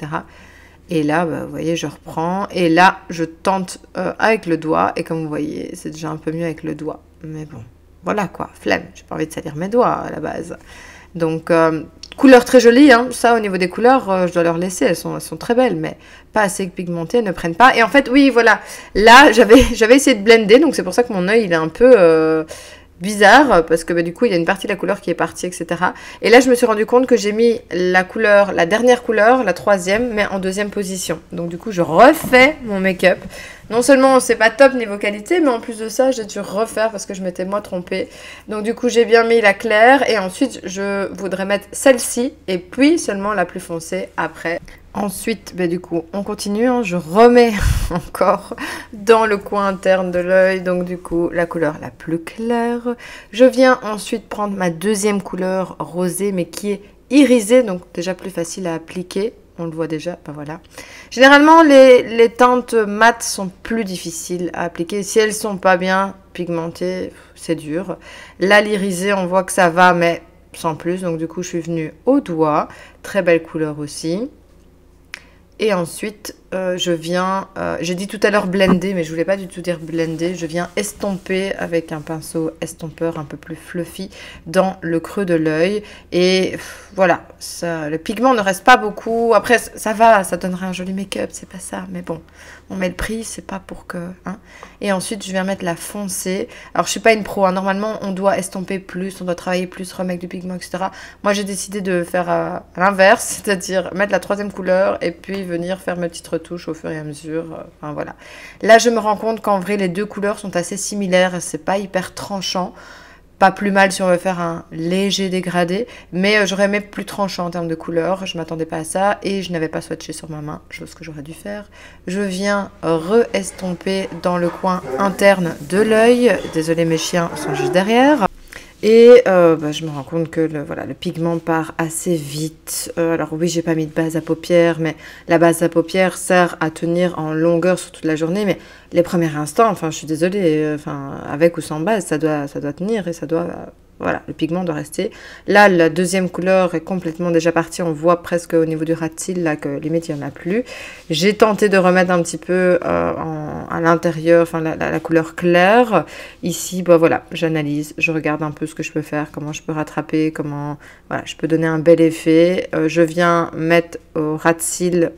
Et là, bah, vous voyez, je reprends. Et là, je tente euh, avec le doigt. Et comme vous voyez, c'est déjà un peu mieux avec le doigt. Mais bon, voilà quoi, flemme. J'ai pas envie de salir mes doigts à la base. Donc, euh, couleurs très jolies. Hein. Ça, au niveau des couleurs, euh, je dois leur laisser. Elles sont, elles sont très belles, mais pas assez pigmentées. Elles ne prennent pas. Et en fait, oui, voilà. Là, j'avais essayé de blender. Donc, c'est pour ça que mon œil, il est un peu bizarre parce que bah, du coup il y a une partie de la couleur qui est partie etc et là je me suis rendu compte que j'ai mis la couleur la dernière couleur la troisième mais en deuxième position. Donc du coup je refais mon make-up. Non seulement c'est pas top niveau qualité mais en plus de ça j'ai dû refaire parce que je m'étais moi trompée. Donc du coup j'ai bien mis la claire et ensuite je voudrais mettre celle-ci et puis seulement la plus foncée après Ensuite, ben, du coup, on continue. Hein. je remets encore dans le coin interne de l'œil. Donc, du coup, la couleur la plus claire. Je viens ensuite prendre ma deuxième couleur rosée, mais qui est irisée. Donc, déjà plus facile à appliquer. On le voit déjà. Ben voilà. Généralement, les, teintes mates sont plus difficiles à appliquer. Si elles sont pas bien pigmentées, c'est dur. Là, l'irisée, on voit que ça va, mais sans plus. Donc, du coup, je suis venue au doigt. Très belle couleur aussi. Et ensuite, euh, je viens, euh, j'ai dit tout à l'heure blender, mais je voulais pas du tout dire blender. Je viens estomper avec un pinceau estompeur un peu plus fluffy dans le creux de l'œil. Et voilà, le pigment ne reste pas beaucoup. Après, ça va, ça donnerait un joli make-up, c'est pas ça. Mais bon, on met le prix, c'est pas pour que. Hein. Et ensuite, je viens mettre la foncée. Alors, je suis pas une pro. Hein. Normalement, on doit estomper plus, on doit travailler plus, remettre du pigment, etc. Moi, j'ai décidé de faire euh, l'inverse, c'est-à-dire mettre la troisième couleur et puis venir faire mes petites retouches au fur et à mesure. Euh, enfin voilà. Là, je me rends compte qu'en vrai, les deux couleurs sont assez similaires. C'est pas hyper tranchant. Pas plus mal si on veut faire un léger dégradé, mais euh, j'aurais aimé plus tranchant en termes de couleur. Je m'attendais pas à ça et je n'avais pas swatché sur ma main, chose que j'aurais dû faire. Je viens re-estomper dans le coin interne de l'œil. Désolé, mes chiens sont juste derrière. Et euh, bah, je me rends compte que le, voilà, le pigment part assez vite. Euh, alors oui, j'ai pas mis de base à paupières, mais la base à paupières sert à tenir en longueur sur toute la journée. Mais les premiers instants, enfin, je suis désolée, euh, enfin, avec ou sans base, ça doit, ça doit tenir et ça doit voilà, le pigment doit rester. Là, la deuxième couleur est complètement déjà partie. On voit presque au niveau du rat là que limite il n'y en a plus. J'ai tenté de remettre un petit peu euh, à l'intérieur, enfin la, couleur claire. Ici, bah voilà, j'analyse, je regarde un peu ce que je peux faire, comment je peux rattraper, comment je peux donner un bel effet. Euh, je viens mettre au rat euh,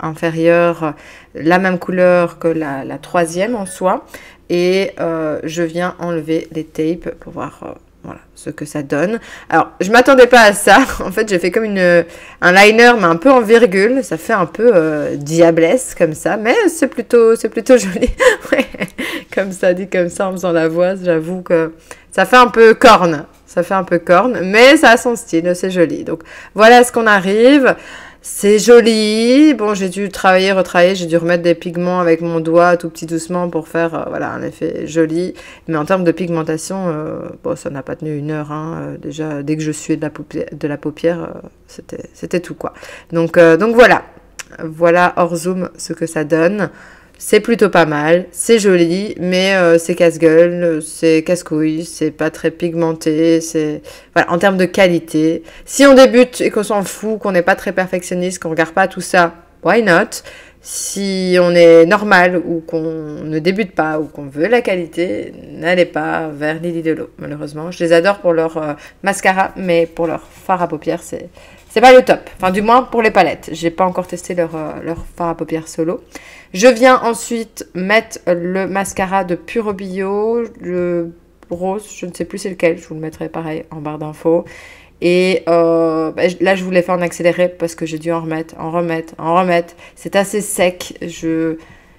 inférieur la même couleur que la, troisième en soi. Et je viens enlever les tapes pour voir voilà ce que ça donne. Alors, je m'attendais pas à ça. En fait, j'ai fait comme une, un liner, mais un peu en virgule. Ça fait un peu euh, diablesse comme ça, mais c'est plutôt, c'est plutôt joli. comme ça, dit comme ça en faisant la voix, j'avoue que ça fait un peu corne. Ça fait un peu corne, mais ça a son style, c'est joli. Donc, voilà ce qu'on arrive. C'est joli. Bon, j'ai dû travailler, retravailler. J'ai dû remettre des pigments avec mon doigt tout petit doucement pour faire euh, voilà, un effet joli. Mais en termes de pigmentation, euh, ça n'a pas tenu une heure. Hein. Euh, déjà, dès que je suis de la paupière, de la paupière c'était tout quoi. Donc, donc voilà. Voilà hors zoom ce que ça donne. C'est plutôt pas mal, c'est joli, mais euh, c'est casse-gueule, c'est casse-couille, c'est pas très pigmenté, c'est... Voilà, en termes de qualité. Si on débute et qu'on s'en fout, qu'on n'est pas très perfectionniste, qu'on regarde pas tout ça, why not? Si on est normal ou qu'on ne débute pas ou qu'on veut la qualité, n'allez pas vers Lily de l'eau, malheureusement. Je les adore pour leur euh, mascara, mais pour leur fard à paupières, c'est... C'est pas le top, enfin du moins pour les palettes. J'ai pas encore testé leur, euh, leur fard à paupières solo. Je viens ensuite mettre le mascara de Pure Bio, le rose, je ne sais plus c'est lequel, je vous le mettrai pareil en barre d'infos. Et euh, bah, là, je voulais faire en accéléré parce que j'ai dû en remettre, en remettre, en remettre. C'est assez sec, je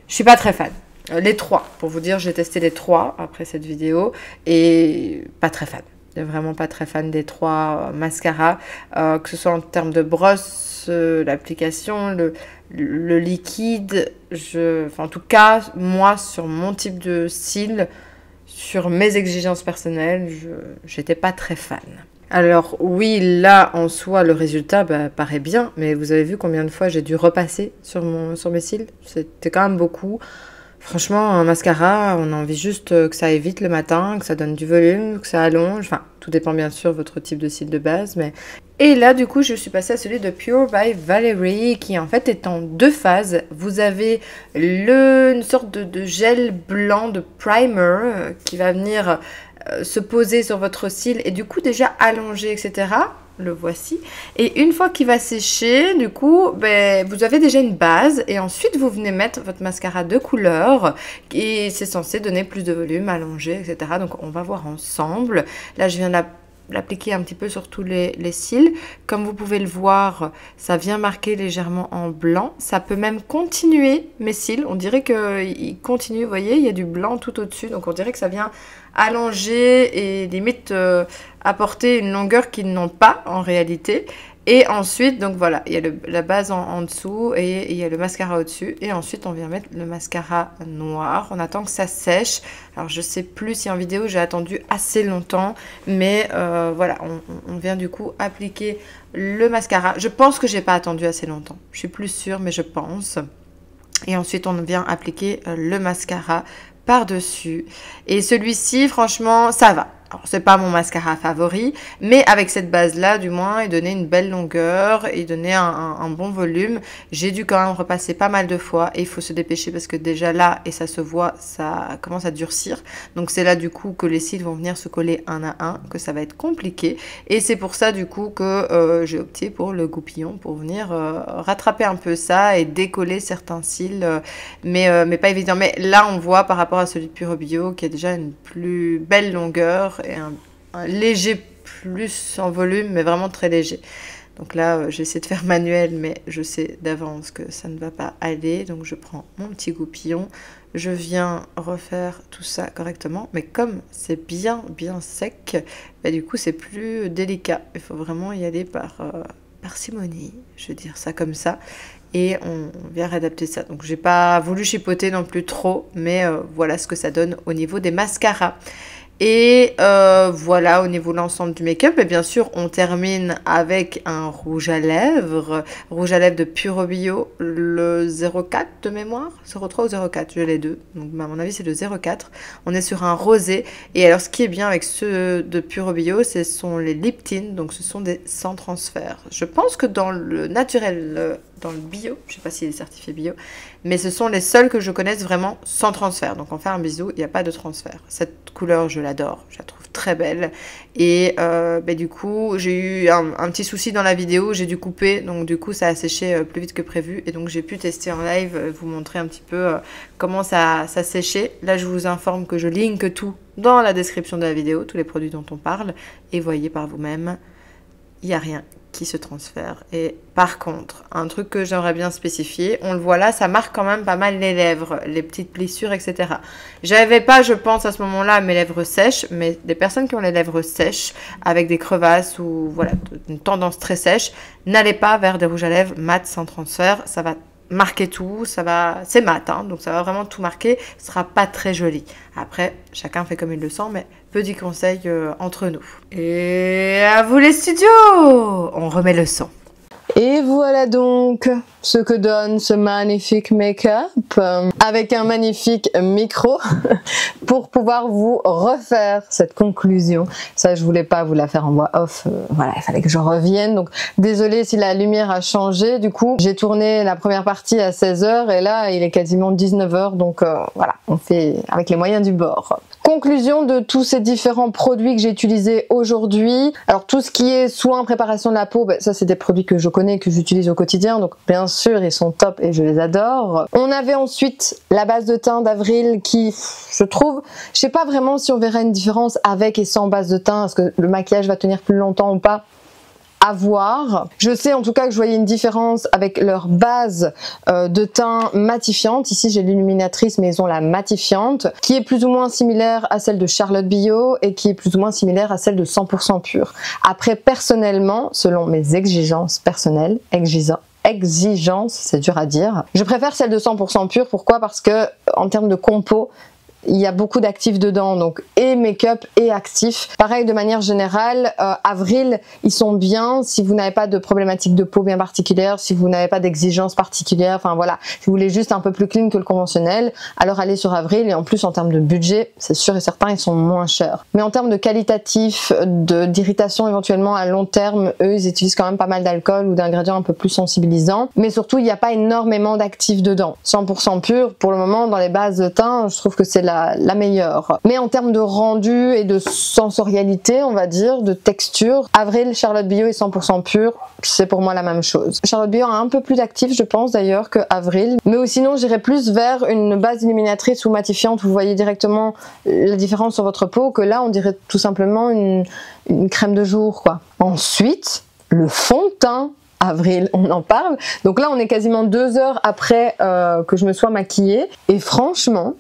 je suis pas très fan. Euh, les trois, pour vous dire, j'ai testé les trois après cette vidéo et pas très fan vraiment pas très fan des trois mascaras, euh, que ce soit en termes de brosse, l'application, le, le, liquide. Je, en tout cas, moi, sur mon type de cils, sur mes exigences personnelles, je n'étais pas très fan. Alors oui, là en soi, le résultat bah, paraît bien, mais vous avez vu combien de fois j'ai dû repasser sur, mon, sur mes cils? C'était quand même beaucoup. Franchement, un mascara, on a envie juste euh, que ça aille vite le matin, que ça donne du volume, que ça allonge. Enfin, tout dépend bien sûr de votre type de cils de base. Mais... Et là, du coup, je suis passée à celui de Pure by Valerie, qui en fait est en deux phases. Vous avez le, une sorte de, gel blanc de primer euh, qui va venir euh, se poser sur votre cil et du coup déjà allonger, etc le voici. Et une fois qu'il va sécher, du coup, ben, vous avez déjà une base et ensuite vous venez mettre votre mascara de couleur et c'est censé donner plus de volume, allonger, etc. Donc on va voir ensemble. Là, je viens l'appliquer un petit peu sur tous les, cils. Comme vous pouvez le voir, ça vient marquer légèrement en blanc. Ça peut même continuer mes cils. On dirait qu'il continue, vous voyez, il y a du blanc tout au-dessus. Donc on dirait que ça vient allonger et limite euh, apporter une longueur qu'ils n'ont pas en réalité. Et ensuite, donc voilà, il y a la base en, dessous et il y a le mascara au-dessus. Et ensuite, on vient mettre le mascara noir. On attend que ça sèche. Alors, je sais plus si en vidéo, j'ai attendu assez longtemps. Mais euh, voilà, on, vient du coup appliquer le mascara. Je pense que j'ai pas attendu assez longtemps. Je suis plus sûre, mais je pense. Et ensuite, on vient appliquer euh, le mascara par-dessus. Et celui-ci, franchement, ça va. C'est pas mon mascara favori, mais avec cette base-là, du moins, il donnait une belle longueur, il donnait un, bon volume. J'ai dû quand même repasser pas mal de fois et il faut se dépêcher parce que déjà là, et ça se voit, ça commence à durcir. Donc, c'est là, du coup, que les cils vont venir se coller un à un, que ça va être compliqué. Et c'est pour ça, du coup, que euh, j'ai opté pour le goupillon pour venir euh, rattraper un peu ça et décoller certains cils, euh, mais, mais pas évident. Mais là, on voit par rapport à celui de Pure Bio qui a déjà une plus belle longueur et un, léger plus en volume, mais vraiment très léger. Donc là, euh, j'essaie de faire manuel, mais je sais d'avance que ça ne va pas aller. Donc je prends mon petit goupillon, je viens refaire tout ça correctement. Mais comme c'est bien, bien sec, bah, du coup c'est plus délicat. Il faut vraiment y aller par euh, parcimonie, je veux dire ça comme ça. Et on vient réadapter ça. Donc j'ai pas voulu chipoter non plus trop, mais euh, voilà ce que ça donne au niveau des mascaras. Et euh, voilà au niveau de l'ensemble du make-up. Et bien sûr, on termine avec un rouge à lèvres. Rouge à lèvres de Pure Bio, le 04 de mémoire? 03 ou 04, j'ai les deux. Donc à mon avis, c'est le 04. On est sur un rosé. Et alors, ce qui est bien avec ceux de Pure Bio, ce sont les lip. Donc ce sont des sans transfert. Je pense que dans le naturel dans le bio. Je sais pas s'il est certifié bio. Mais ce sont les seuls que je connaisse vraiment sans transfert. Donc en faire un bisou, il n'y a pas de transfert. Cette couleur, je l'adore. Je la trouve très belle. Et euh, bah, du coup, j'ai eu un, petit souci dans la vidéo. J'ai dû couper. Donc du coup, ça a séché euh, plus vite que prévu. Et donc j'ai pu tester en live, euh, vous montrer un petit peu comment ça, ça séchait. Là, je vous informe que je link tout dans la description de la vidéo, tous les produits dont on parle. Et voyez par vous-même, il n'y a rien se transfère. Et par contre, un truc que j'aimerais bien spécifier, on le voit là, ça marque quand même pas mal les lèvres, les petites blessures, etc. J'avais pas, je pense, à ce moment-là, mes lèvres sèches, mais des personnes qui ont les lèvres sèches, avec des crevasses ou voilà, une tendance très sèche, n'allez pas vers des rouges à lèvres mat sans transfert, ça va marquer tout, ça va, c'est mat, hein, donc ça va vraiment tout marquer, ce sera pas très joli. Après, chacun fait comme il le sent, mais petit conseil euh, entre nous. Et à vous les studios On remet le son. Et voilà donc ce que donne ce magnifique make-up euh, avec un magnifique micro pour pouvoir vous refaire cette conclusion. Ça, je voulais pas vous la faire en voix off. Euh, voilà, il fallait que je revienne. Donc, désolé si la lumière a changé. Du coup, j'ai tourné la première partie à 16h et là, il est quasiment 19h. Donc, voilà, on fait avec les moyens du bord. Conclusion de tous ces différents produits que j'ai utilisés aujourd'hui. Alors tout ce qui est soins, préparation de la peau, ben, ça c'est des produits que je connais, que j'utilise au quotidien, donc bien sûr ils sont top et je les adore. On avait ensuite la base de teint d'Avril qui, je trouve, je sais pas vraiment si on verra une différence avec et sans base de teint, est-ce que le maquillage va tenir plus longtemps ou pas? Je sais en tout cas que je voyais une différence avec leur base euh, de teint matifiante. Ici j'ai l'illuminatrice mais ils ont la matifiante qui est plus ou moins similaire à celle de Charlotte Bio et qui est plus ou moins similaire à celle de 100% pur. Après personnellement, selon mes exigences personnelles, exigences, c'est dur à dire. Je préfère celle de 100% pur. Pourquoi? Parce que en termes de compo, il y a beaucoup d'actifs dedans, donc et make-up et actifs. Pareil de manière générale, euh, avril, ils sont bien si vous n'avez pas de problématique de peau bien particulière, si vous n'avez pas d'exigences particulières, enfin voilà, si vous voulez juste un peu plus clean que le conventionnel, alors allez sur avril et en plus en termes de budget, c'est sûr et certain, ils sont moins chers. Mais en termes de qualitatif, d'irritation éventuellement à long terme, eux, ils utilisent quand même pas mal d'alcool ou d'ingrédients un peu plus sensibilisants, mais surtout, il n'y a pas énormément d'actifs dedans. 100% pur, pour le moment, dans les bases de teint, je trouve que c'est la la, meilleure. Mais en termes de rendu et de sensorialité, on va dire, de texture, Avril Charlotte Bio est 100% pur, c'est pour moi la même chose. Charlotte Bio a un peu plus d'actif, je pense d'ailleurs, que Avril. Mais sinon, j'irais plus vers une base illuminatrice ou matifiante. Vous voyez directement la différence sur votre peau, que là, on dirait tout simplement une, crème de jour. Ensuite, le fond de teint avril, on en parle. Donc là, on est quasiment deux heures après euh, que je me sois maquillée. Et franchement,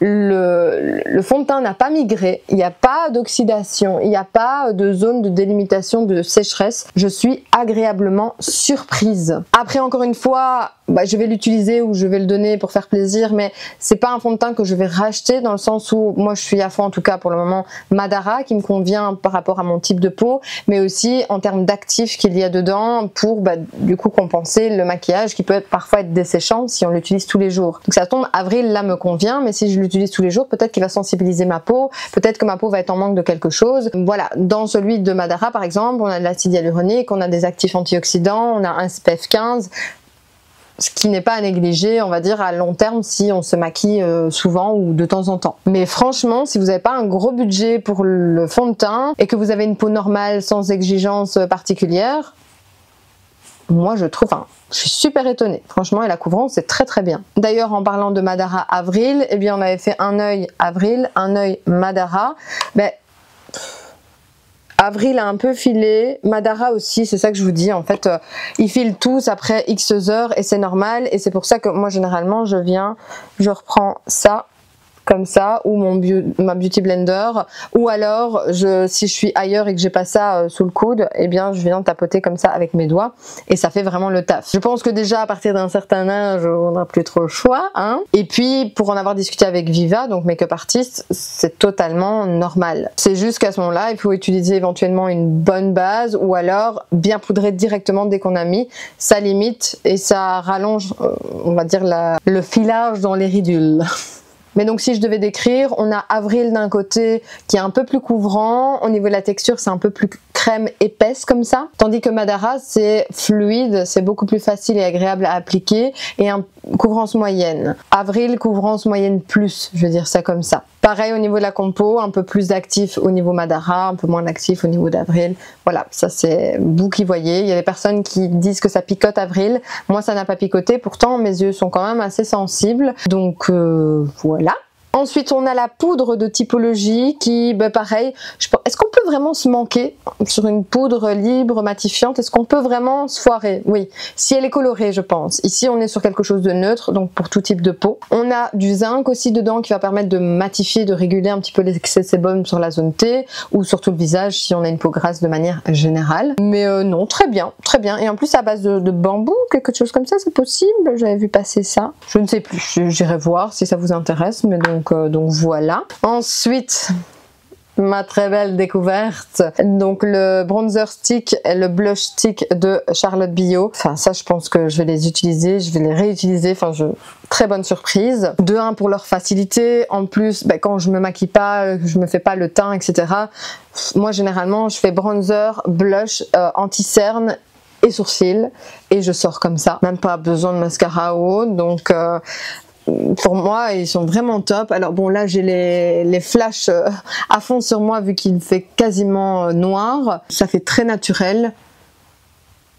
le, fond de teint n'a pas migré, il n'y a pas d'oxydation, il n'y a pas de zone de délimitation de sécheresse. Je suis agréablement surprise. Après, encore une fois, bah, je vais l'utiliser ou je vais le donner pour faire plaisir, mais c'est pas un fond de teint que je vais racheter dans le sens où moi je suis à fond en tout cas pour le moment Madara qui me convient par rapport à mon type de peau, mais aussi en termes d'actifs qu'il y a dedans pour bah, du coup compenser le maquillage qui peut être parfois être desséchant si on l'utilise tous les jours. Donc ça tombe, avril là me convient, mais si je l'utilise tous les jours, peut-être qu'il va sensibiliser ma peau, peut-être que ma peau va être en manque de quelque chose. Voilà, dans celui de Madara par exemple, on a de l'acide hyaluronique, on a des actifs antioxydants, on a un SPF 15, ce qui n'est pas à négliger, on va dire, à long terme si on se maquille euh, souvent ou de temps en temps. Mais franchement, si vous n'avez pas un gros budget pour le fond de teint et que vous avez une peau normale sans exigence particulière, moi je trouve, enfin, je suis super étonnée. Franchement, et la couvrance, c'est très très bien. D'ailleurs, en parlant de Madara Avril, eh bien, on avait fait un œil Avril, un œil Madara. Mais Avril a un peu filé, Madara aussi, c'est ça que je vous dis. En fait, euh, ils filent tous après X heures et c'est normal. Et c'est pour ça que moi, généralement, je viens, je reprends ça comme ça ou mon beauty blender ou alors je si je suis ailleurs et que j'ai pas ça euh, sous le coude eh bien je viens tapoter comme ça avec mes doigts et ça fait vraiment le taf. Je pense que déjà à partir d'un certain âge on n'a plus trop le choix hein. Et puis pour en avoir discuté avec Viva donc make-up artist c'est totalement normal. C'est juste qu'à ce moment là il faut utiliser éventuellement une bonne base ou alors bien poudrer directement dès qu'on a mis. Ça limite et ça rallonge euh, on va dire le filage dans les ridules Mais donc si je devais décrire, on a Avril d'un côté qui est un peu plus couvrant, au niveau de la texture c'est un peu plus crème épaisse comme ça, tandis que Madara c'est fluide, c'est beaucoup plus facile et agréable à appliquer et un couvrance moyenne. Avril couvrance moyenne plus, je veux dire ça comme ça. Pareil au niveau de la compo, un peu plus d'actif au niveau Madara, un peu moins d'actif au niveau d'Avril. Voilà, ça c'est vous qui voyez. Il y a des personnes qui disent que ça picote Avril. Moi ça n'a pas picoté, pourtant mes yeux sont quand même assez sensibles. Donc euh, voilà. Ensuite, on a la poudre de typologie qui, ben pareil, est-ce qu'on peut vraiment se manquer sur une poudre libre, matifiante? Est-ce qu'on peut vraiment se foirer? Oui, si elle est colorée, je pense. Ici, on est sur quelque chose de neutre, donc pour tout type de peau. On a du zinc aussi dedans qui va permettre de matifier, de réguler un petit peu l'excès de sébum sur la zone T ou sur tout le visage si on a une peau grasse de manière générale. Mais euh, non, très bien, très bien. Et en plus, à base de, de bambou, quelque chose comme ça, c'est possible? J'avais vu passer ça. Je ne sais plus, j'irai voir si ça vous intéresse, mais donc euh, donc, voilà. Ensuite, ma très belle découverte. Donc le bronzer stick et le blush stick de Charlotte Bio. Enfin ça je pense que je vais les utiliser, je vais les réutiliser. Enfin très bonne surprise. De un pour leur facilité. En plus ben, quand je me maquille pas, je me fais pas le teint etc. Moi généralement je fais bronzer, blush, euh, anti-cerne et sourcils et je sors comme ça. Même pas besoin de mascara haut donc euh, pour moi, ils sont vraiment top. Alors bon, là, j'ai les, les flashs euh, à fond sur moi vu qu'il fait quasiment euh, noir. Ça fait très naturel.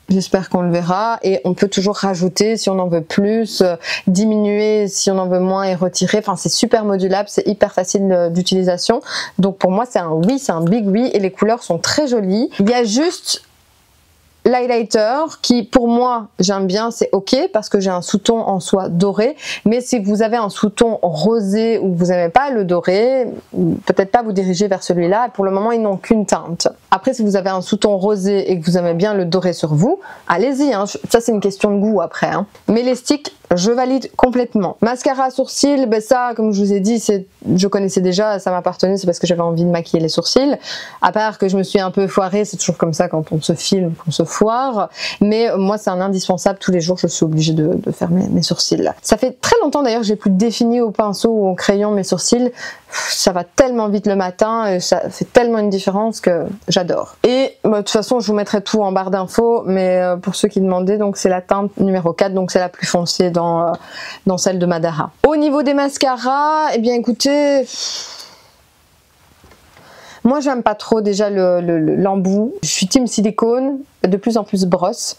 J'espère qu'on le verra et on peut toujours rajouter si on en veut plus, euh, diminuer si on en veut moins et retirer. Enfin, c'est super modulable, c'est hyper facile d'utilisation. Donc pour moi, c'est un oui, c'est un big oui et les couleurs sont très jolies. Il y a juste l'highlighter qui pour moi j'aime bien c'est ok parce que j'ai un sous-ton en soie doré mais si vous avez un sous-ton rosé ou vous n'aimez pas le doré peut-être pas vous diriger vers celui-là pour le moment ils n'ont qu'une teinte après si vous avez un sous-ton rosé et que vous aimez bien le doré sur vous allez-y hein. ça c'est une question de goût après hein. mais les sticks je valide complètement. Mascara à sourcils, ben ça, comme je vous ai dit, c'est, je connaissais déjà, ça m'appartenait, c'est parce que j'avais envie de maquiller les sourcils. À part que je me suis un peu foirée, c'est toujours comme ça quand on se filme, qu'on se foire. Mais moi, c'est un indispensable. Tous les jours, je suis obligée de, de faire mes, sourcils. Ça fait très longtemps d'ailleurs que j'ai plus défini au pinceau ou au crayon mes sourcils. Ça va tellement vite le matin, et ça fait tellement une différence que j'adore. Et bah, de toute façon, je vous mettrai tout en barre d'infos, mais euh, pour ceux qui demandaient, donc c'est la teinte numéro 4, donc c'est la plus foncée euh, dans, celle de Madara. Au niveau des mascaras, eh bien écoutez... Moi, j'aime pas trop déjà l'embout. Le, je suis team silicone, de plus en plus brosse.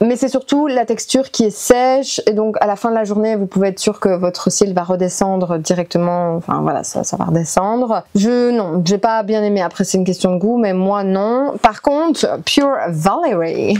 Mais c'est surtout la texture qui est sèche et donc à la fin de la journée vous pouvez être sûr que votre cil va redescendre directement, enfin voilà ça, ça va redescendre. Je non, j'ai pas bien aimé, après c'est une question de goût mais moi non. Par contre Pure Valerie,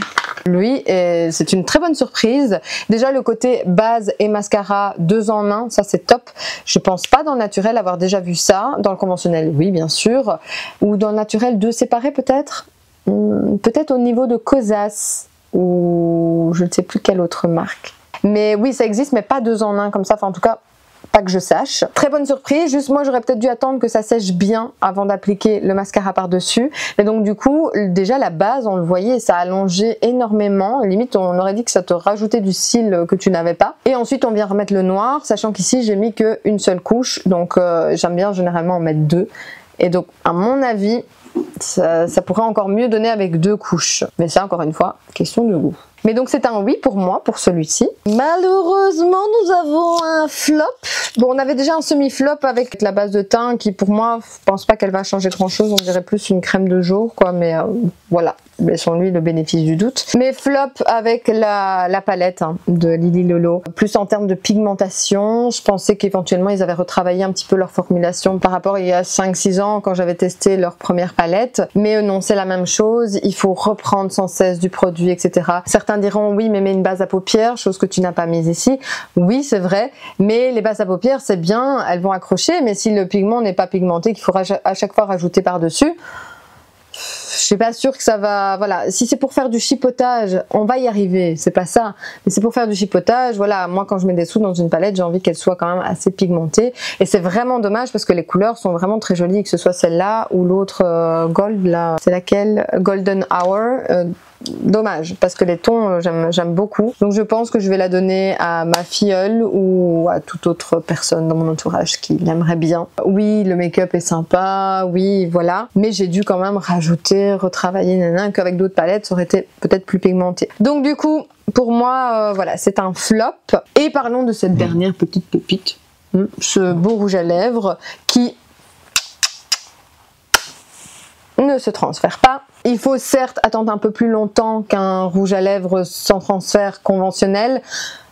lui c'est une très bonne surprise. Déjà le côté base et mascara deux en un, ça c'est top. Je pense pas dans le naturel avoir déjà vu ça, dans le conventionnel oui bien sûr, ou dans le naturel deux séparés peut-être? Hmm, Peut-être au niveau de Cosas ou je ne sais plus quelle autre marque. Mais oui, ça existe, mais pas deux en un comme ça. Enfin, en tout cas, pas que je sache. Très bonne surprise, juste moi j'aurais peut-être dû attendre que ça sèche bien avant d'appliquer le mascara par-dessus. Mais donc du coup, déjà la base, on le voyait, ça allongeait énormément. Limite, on aurait dit que ça te rajoutait du cil que tu n'avais pas. Et ensuite, on vient remettre le noir, sachant qu'ici j'ai mis qu'une seule couche. Donc euh, j'aime bien généralement en mettre deux. Et donc, à mon avis, ça, pourrait encore mieux donner avec deux couches. Mais c'est encore une fois question de goût. Mais donc c'est un oui pour moi, pour celui-ci. Malheureusement, nous avons un flop. Bon, on avait déjà un semi-flop avec la base de teint qui pour moi, je pense pas qu'elle va changer grand-chose. On dirait plus une crème de jour, quoi. Mais euh, voilà, laissons-lui le bénéfice du doute. Mais flop avec la, palette hein, de Lily Lolo. Plus en termes de pigmentation, je pensais qu'éventuellement ils avaient retravaillé un petit peu leur formulation par rapport il y a 5-6 ans quand j'avais testé leur première palette. Mais euh, non, c'est la même chose. Il faut reprendre sans cesse du produit, etc. Certains diront oui, mais mets une base à paupières, chose que tu n'as pas mise ici. Oui, c'est vrai, mais les bases à paupières, c'est bien, elles vont accrocher, mais si le pigment n'est pas pigmenté, qu'il faudra à chaque fois rajouter par-dessus, je suis pas sûre que ça va voilà. Si c'est pour faire du chipotage on va y arriver c'est pas ça. Mais c'est pour faire du chipotage voilà moi quand je mets des sous dans une palette j'ai envie qu'elle soit quand même assez pigmentée et c'est vraiment dommage parce que les couleurs sont vraiment très jolies que ce soit celle-là ou l'autre euh, gold là. C'est laquelle? Golden hour euh, dommage parce que les tons euh, j'aime beaucoup. Donc je pense que je vais la donner à ma filleule ou à toute autre personne dans mon entourage qui l'aimerait bien. Oui, le make-up est sympa, oui, voilà. Mais j'ai dû quand même rajouter, retravailler, nanana, qu'avec d'autres palettes ça aurait été peut-être plus pigmenté. Donc du coup, pour moi, euh, voilà, c'est un flop. Et parlons de cette dernière petite pépite. Hmm, ce beau rouge à lèvres qui ne se transfère pas. Il faut certes attendre un peu plus longtemps qu'un rouge à lèvres sans transfert conventionnel,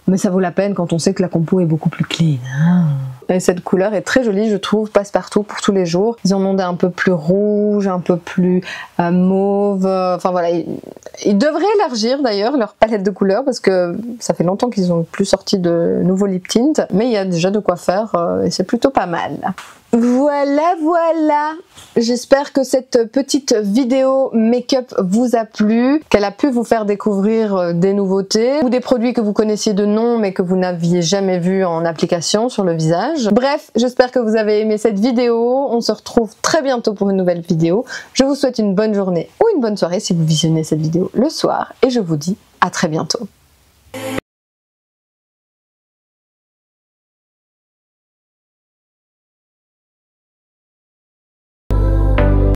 mais ça vaut la peine quand on sait que la compo est beaucoup plus clean. Hein. Et cette couleur est très jolie, je trouve, passe partout pour tous les jours. Ils en ont des un peu plus rouge, un peu plus euh, mauve. Enfin voilà, ils, devraient élargir d'ailleurs leur palette de couleurs parce que ça fait longtemps qu'ils ont plus sorti de nouveaux lip tint, mais il y a déjà de quoi faire euh, et c'est plutôt pas mal. Voilà, voilà J'espère que cette petite vidéo make-up vous a plu, qu'elle a pu vous faire découvrir euh, des nouveautés ou des produits que vous connaissiez de nom mais que vous n'aviez jamais vu en application sur le visage. Bref, j'espère que vous avez aimé cette vidéo. On se retrouve très bientôt pour une nouvelle vidéo. Je vous souhaite une bonne journée ou une bonne soirée si vous visionnez cette vidéo le soir et je vous dis à très bientôt.